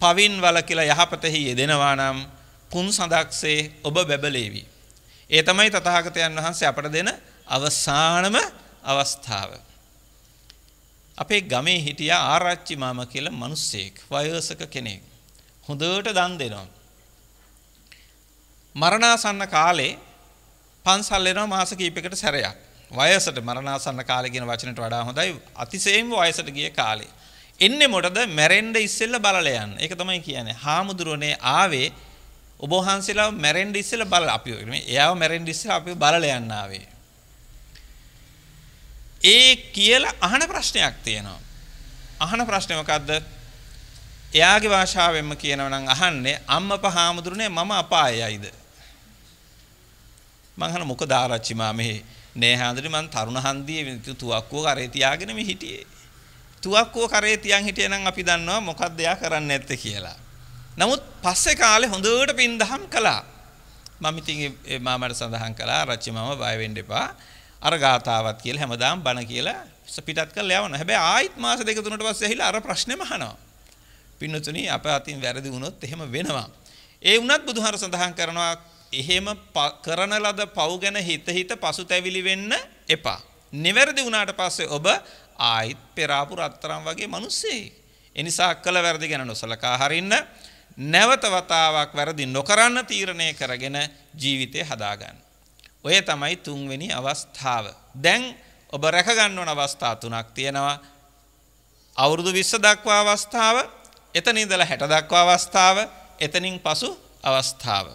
පවින් වල කියලා යහපතෙහි යෙදෙනවා නම් පුන් සඳක්සේ ඔබ බැබලේවි. ඒ තමයි තථාගතයන් වහන්සේ අපට දෙන අවසානම අවස්ථාව. අපේ ගමේ හිටියා ආරච්චි මාම කියලා මිනිස්සෙක් වයසක කෙනෙක්. හොඳට දන් දෙනවා. මරණාසන්න කාලේ පන්සල් එනවා මාස කිහිපයකට සැරයක්. වයසට මරණාසන්න කාලේ කියන වචනට වඩා හොඳයි අතිශයින්ම වයසට ගිය කාලේ. එන්නේ මොකටද මැරෙන්න ඉස්සෙල්ලා බලලා යන්න. ඒක තමයි කියන්නේ. හාමුදුරනේ ආවේ ඔබ වහන්සේලා මැරෙන්න ඉස්සෙල්ලා බල අපි එයාව මැරෙන්න ඉස්සෙල්ලා අපි බලලා යන්න ආවේ. ඒ කියලා අහන ප්‍රශ්නයක් තියෙනවා. අහන ප්‍රශ්නේ මොකද්ද? එයාගේ භාෂාවෙන්ම කියනවා නම් අහන්නේ අම්මපා හාමුදුරනේ මම අපායයිද? මං අහන මොකද ආරච්චි මා මෙහි නේ හාමුදුරනේ මං තරුණ හන්දියේ තුවක්කුව කරේ තියාගෙන මේ හිටියේ. තුවක්කුව කරේ තියන් හිටියේ නම් අපි දන්නවා මොකක්ද එයා කරන්නේ නැත්තේ කියලා. නමුත් පස්සේ කාලේ හොඳට පින්දහම් කළා. මම ඉතින් ඒ මාමට සඳහන් කළා ආරච්චි මම බය වෙන්න එපා. අර ගාතාවත් කියලා හැමදාම බණ කියලා පිටත් කරලා යවනවා. හැබැයි ආයිත් මාස දෙක තුනට පස්සේ ඇහිලා අර ප්‍රශ්නේම අහනවා. පින්නතුනි අප අතින් වැරදි වුණොත් එහෙම වෙනවා. ඒ වුණත් බුදුහාර සඳහන් කරනවා එහෙම කරන ලද පව් ගැන හිත හිත පසුතැවිලි වෙන්න එපා. නිවැරදි වුණාට පස්සේ ඔබ ආයිත් පෙරාපු රත්තරන් වගේ මිනිස්සෙක්. ඒ නිසා කළ වැරදි ගැන නොසලකා හරින්න නැවත වතාවක් වැරදි නොකරන්න තීරණය කරගෙන ජීවිතය හදාගන්න. ඔය තමයි තුන්වෙනි අවස්ථාව. දැන් ඔබ රැක ගන්න ඕන අවස්ථා තුනක් තියෙනවා. අවුරුදු 20 දක්වා අවස්ථාව, එතන ඉඳලා 60 දක්වා අවස්ථාව, එතනින් පසු අවස්ථාව.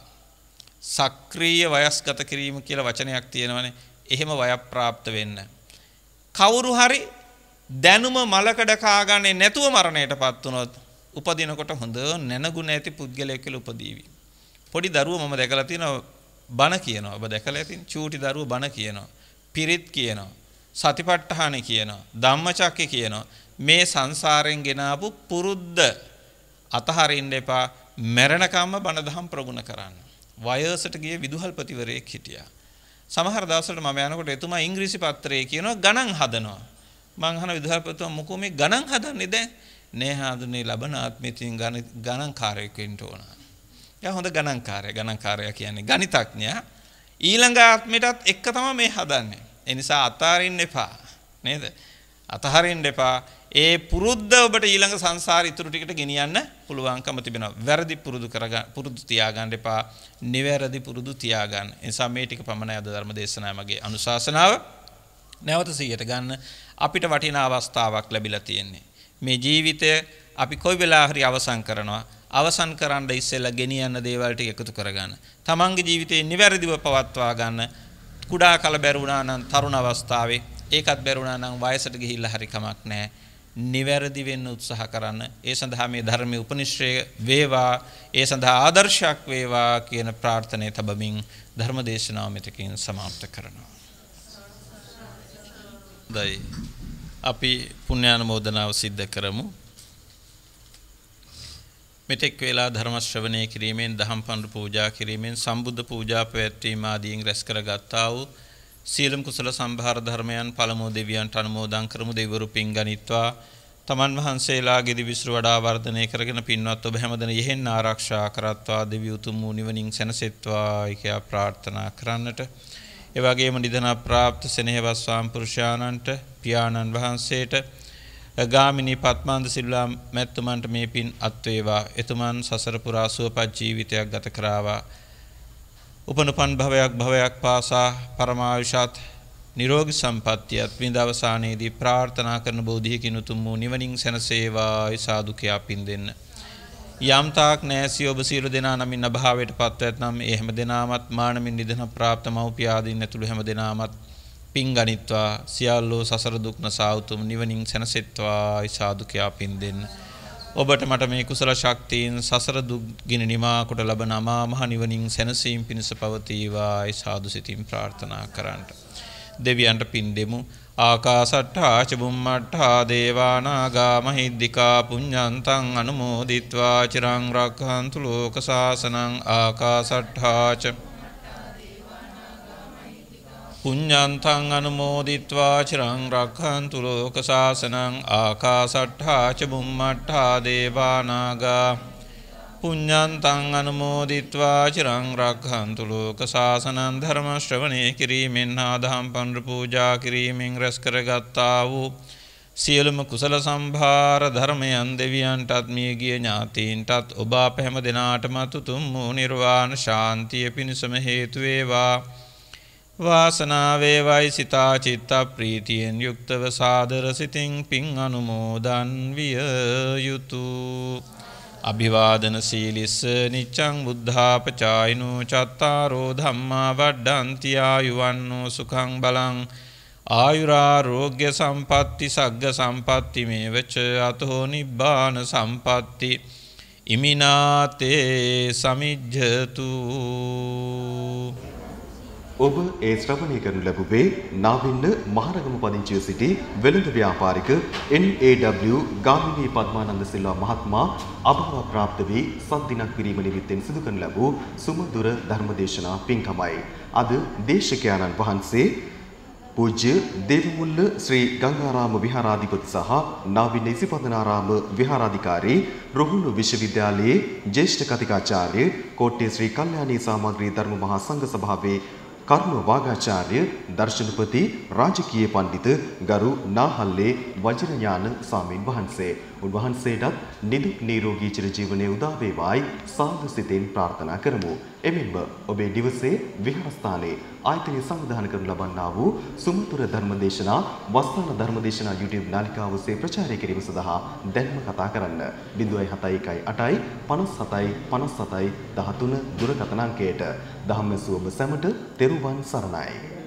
සක්‍රීය වයස්ගත කිරීම කියලා වචනයක් තියෙනවනේ. එහෙම වයප්‍රාප්ත වෙන්න. කවුරු හරි දැනුම මලකඩ කාගන්නේ නැතුව මරණයටපත් වුණොත් උපදිනකොට හොඳ නැනගුණ ඇති පුද්ගලයෙක් කියලා උපදීවි. පොඩි දරුවෝ මම දැකලා තියෙනවා බණ කියනවා. ඔබ දැකලා ඇතින් චූටි දරුවෝ බණ කියනවා. පිරිත් කියනවා. සතිපට්ඨාන කියනවා. ධම්මචක්කය කියනවා. මේ සංසාරයෙන් ගෙන ආපු පුරුද්ද අතහරින්න එපා. මැරෙනකම්ම බණ දහම් ප්‍රගුණ කරන්න. වයසට ගිය විදුහල්පතිවරයෙක් හිටියා. සමහර දවස්වල මම යනකොට එතුමා ඉංග්‍රීසි පත්‍රයේ කියනවා ගණන් හදනවා. මං අහන විදුහල්පතිතුමා මොකෝ මේ ගණන් හදන්නේ දැන්? නේ හඳුනේ ලබන ආත්මෙකින් ගණන්කාරයෙක් වෙන්න ඕන. එයා හොඳ ගණන්කාරය. ගණන්කාරයා කියන්නේ ගණිතඥයා. ඊළඟ ආත්මෙටත් එක තමයි මේ හදන්නේ. ඒ නිසා අතාරින්න එපා. නේද? අතහරින්න එපා. ඒ පුරුද්ද ඔබට ඊළඟ සංසාර ඉතුරු ටිකට ගෙනියන්න පුළුවන්කම තිබෙනවා. වැරදි පුරුදු කරගන්න පුරුදු තියාගන්න එපා. නිවැරදි පුරුදු තියාගන්න. ඒ නිසා මේ ටික පමණයි අද ධර්ම දේශනාව මගේ අනුශාසනාව. නැවත සියයට ගන්න අපිට වටිනා අවස්ථාවක් ලැබිලා තියෙන්නේ. මේ ජීවිතය අපි කොයි වෙලාව හරි අවසන් කරනවා. අවසන් කරන්න ඉස්සෙල්ලා ගෙනියන්න දේවල් ටික එකතු කරගන්න. තමන්ගේ ජීවිතේ නිවැරදිව පවත්වා ගන්න. කුඩා කල බැරුණා නම් තරුණ අවස්ථාවේ ඒකත් බැරුණා නම් වයසට ගිහිල්ලා හරි කමක් නැහැ. නිවැරදි වෙන්න උත්සාහ කරන්න. ඒ සඳහා මේ ධර්මයේ උපනිශ්‍රය වේවා, ඒ සඳහා ආදර්ශයක් වේවා කියන ප්‍රාර්ථනාව තබමින් ධර්ම දේශනාව මෙතකින් සමාප්ත කරනවා. දයි අපි පුණ්‍යානුමෝදනාව සිද්ධ කරමු. මෙතෙක් වේලා ධර්ම ශ්‍රවණය කිරීමෙන් දහම් පඬු පූජා කිරීමෙන් සම්බුද්ධ පූජා පැවැත්වීම ආදීන් රැස් කරගත්තා වූ සීලම් කුසල සම්භාර ධර්මයන් පළමුව දෙවියන්ට අනුමෝදන් කරමු දෙවිවරු පින් ගනිත්වා තමන් වහන්සේලාගේ දිවිසුරු වඩා වර්ධනය කරගෙන පින්වත් ඔබ හැමදෙන යෙහෙන් ආරක්ෂා කරත්වා දෙවි උතුම් වූ නිවනින් සැනසෙත්වා කියා ප්‍රාර්ථනා කරන්නට ඒ වගේම නිදන ප්‍රාප්ත සෙනෙහවත් ස්වාම්පුරුෂයාණන්ට පියාණන් වහන්සේට ගාමිණී පත්මාන්ද සිල්වා මැත්තුමන්ට මේ පින් අත්වේවා එතුමන් සසර පුරා සුවපත් ජීවිතයක් ගත කරාවා උපනුපන් භවයක් භවයක් පාසා පරමායුෂත් නිරෝගී සම්පත්තියත් විඳ අවසානයේදී ප්‍රාර්ථනා කරන බෝධියකින් උතුම් වූ නිවනින් සැනසේවායි සාදු කියා පින් දෙන්න. යම් තාක් නැසී ඔබ සියලු දෙනා නමින් අභාවයට පත්වැත්නම් ඒ හැම දෙනාමත් මානමින් නිදන ප්‍රාප්ත මව්පිය ආදීන් ඇතුළු හැම දෙනාමත් පින් ගනිත්වා සියල්ලෝ සසර දුක් නසා උතුම් නිවනින් සැනසෙත්වා සාදු කියා පින් දෙන්න. ඔබට මට මේ කුසල ශක්තියින් සසර දුක් ගිනි නිමා කොට ලබන අමා මහ නිවනින් සැනසීම පිණිස පවතිවා සාදු සිතින් ප්‍රාර්ථනා කරන්නට. දෙවියන්ට පින් දෙමු. ආකාසට්ඨා ච බුම්මට්ඨා දේවානාගා මහිද්దికා පුඤ්ඤන්තං අනුමෝදිත්වා චිරං රක්ඛන්තු ලෝක සාසනං ආකාසට්ඨා ච පුඤ්ඤන්තං අනුමෝදිත්වා චිරං රක්ඛන්තු ලෝක සාසනං ආකාසට්ඨා ච බුම්මට්ඨා දේවානාගා පුඤ්ඤන්තං අනුමෝදිත්වා චිරං රක්ඛන්තු ලෝක සාසනං ධර්ම ශ්‍රවණේ කිරීමෙන් ආදහම් පන්ර පූජා කිරීමෙන් රැස් කරගත්තා වූ සියලුම කුසල සම්භාර ධර්මයන් දෙවියන්ටත් මියගිය ඥාතීන්ටත් ඔබ අප හැම දෙනාටමත් උතුම් වූ නිර්වාණ ශාන්තිය පිණිසම හේතු වේවා. වාසනාව වේවයි සිතා චිත්ත ප්‍රීතියෙන් යුක්තව සාදර සිතින් පින් අනුමෝදන් විය යුතුය අභිවාදන සීලිස්ස නිච්ඡං බුද්ධාපචායිනෝ චත්තාරෝ ධම්මා වඩ්ඩಂತಿ ආයුවන්නෝ සුඛං බලං. ආයුරාරෝග්‍ය සම්පatti සග්ග සම්පatti මේවච අතෝ නිබ්බාන සම්පatti. ඉමිනාතේ සමිජ්ජතු. ඔබ ඒ ශ්‍රවණය කරනු ලැබුවේ නාවින්න මහරගම පදිංචිව සිටි වෙළඳ ව්‍යාපාරික NAW ගාමිණී පද්මානන්ද සිල්වා මහත්මයා අභව ප්‍රාප්ත වී සත් දිනක් පිරීම නිමිත්තෙන් සිදු කරන ලැබූ සුමధుර ධර්මදේශනා පින්කමයි. අද දේශකයාණන් වහන්සේ පූජ්‍ය දේවමුල්ල ශ්‍රී ගංගාරාම විහාරාධිපති සහ නාවින්න ඉසිපතනාරාම විහාරාධිකාරී රුහුණු විශ්වවිද්‍යාලයේ ජ්‍යෙෂ්ඨ කතිකාචාර්ය කෝට්ටේ ශ්‍රී කල්යාණී සාමග්‍රී ධර්ම මහා සංඝ සභාවේ කර්ම වාගාචාර්ය දර්ශනපති රාජකීය පඬිත ගරු නාහල්ලේ වජිරඥාන ස්වාමීන් වහන්සේ. උන්වහන්සේටත් නිදුක් නිරෝගී චිරජීවනයේ උදා වේවායි සාදු සිතින් ප්‍රාර්ථනා කරමු. එමෙන්ම ඔබේ දිවසේ විහාරස්ථානයේ ආයතනය සංවිධානය කරනු ලබන්නා වූ සුමතුර ධර්මදේශනා වස්තාන ධර්මදේශනා YouTube නාලිකාව ඔස්සේ ප්‍රචාරය කිරීම සඳහා දැන්ම කතා කරන්න. 07118 57 57 13 දුරකථන අංකයට. ධම්මසුවබ සැමට තෙරුවන් සරණයි.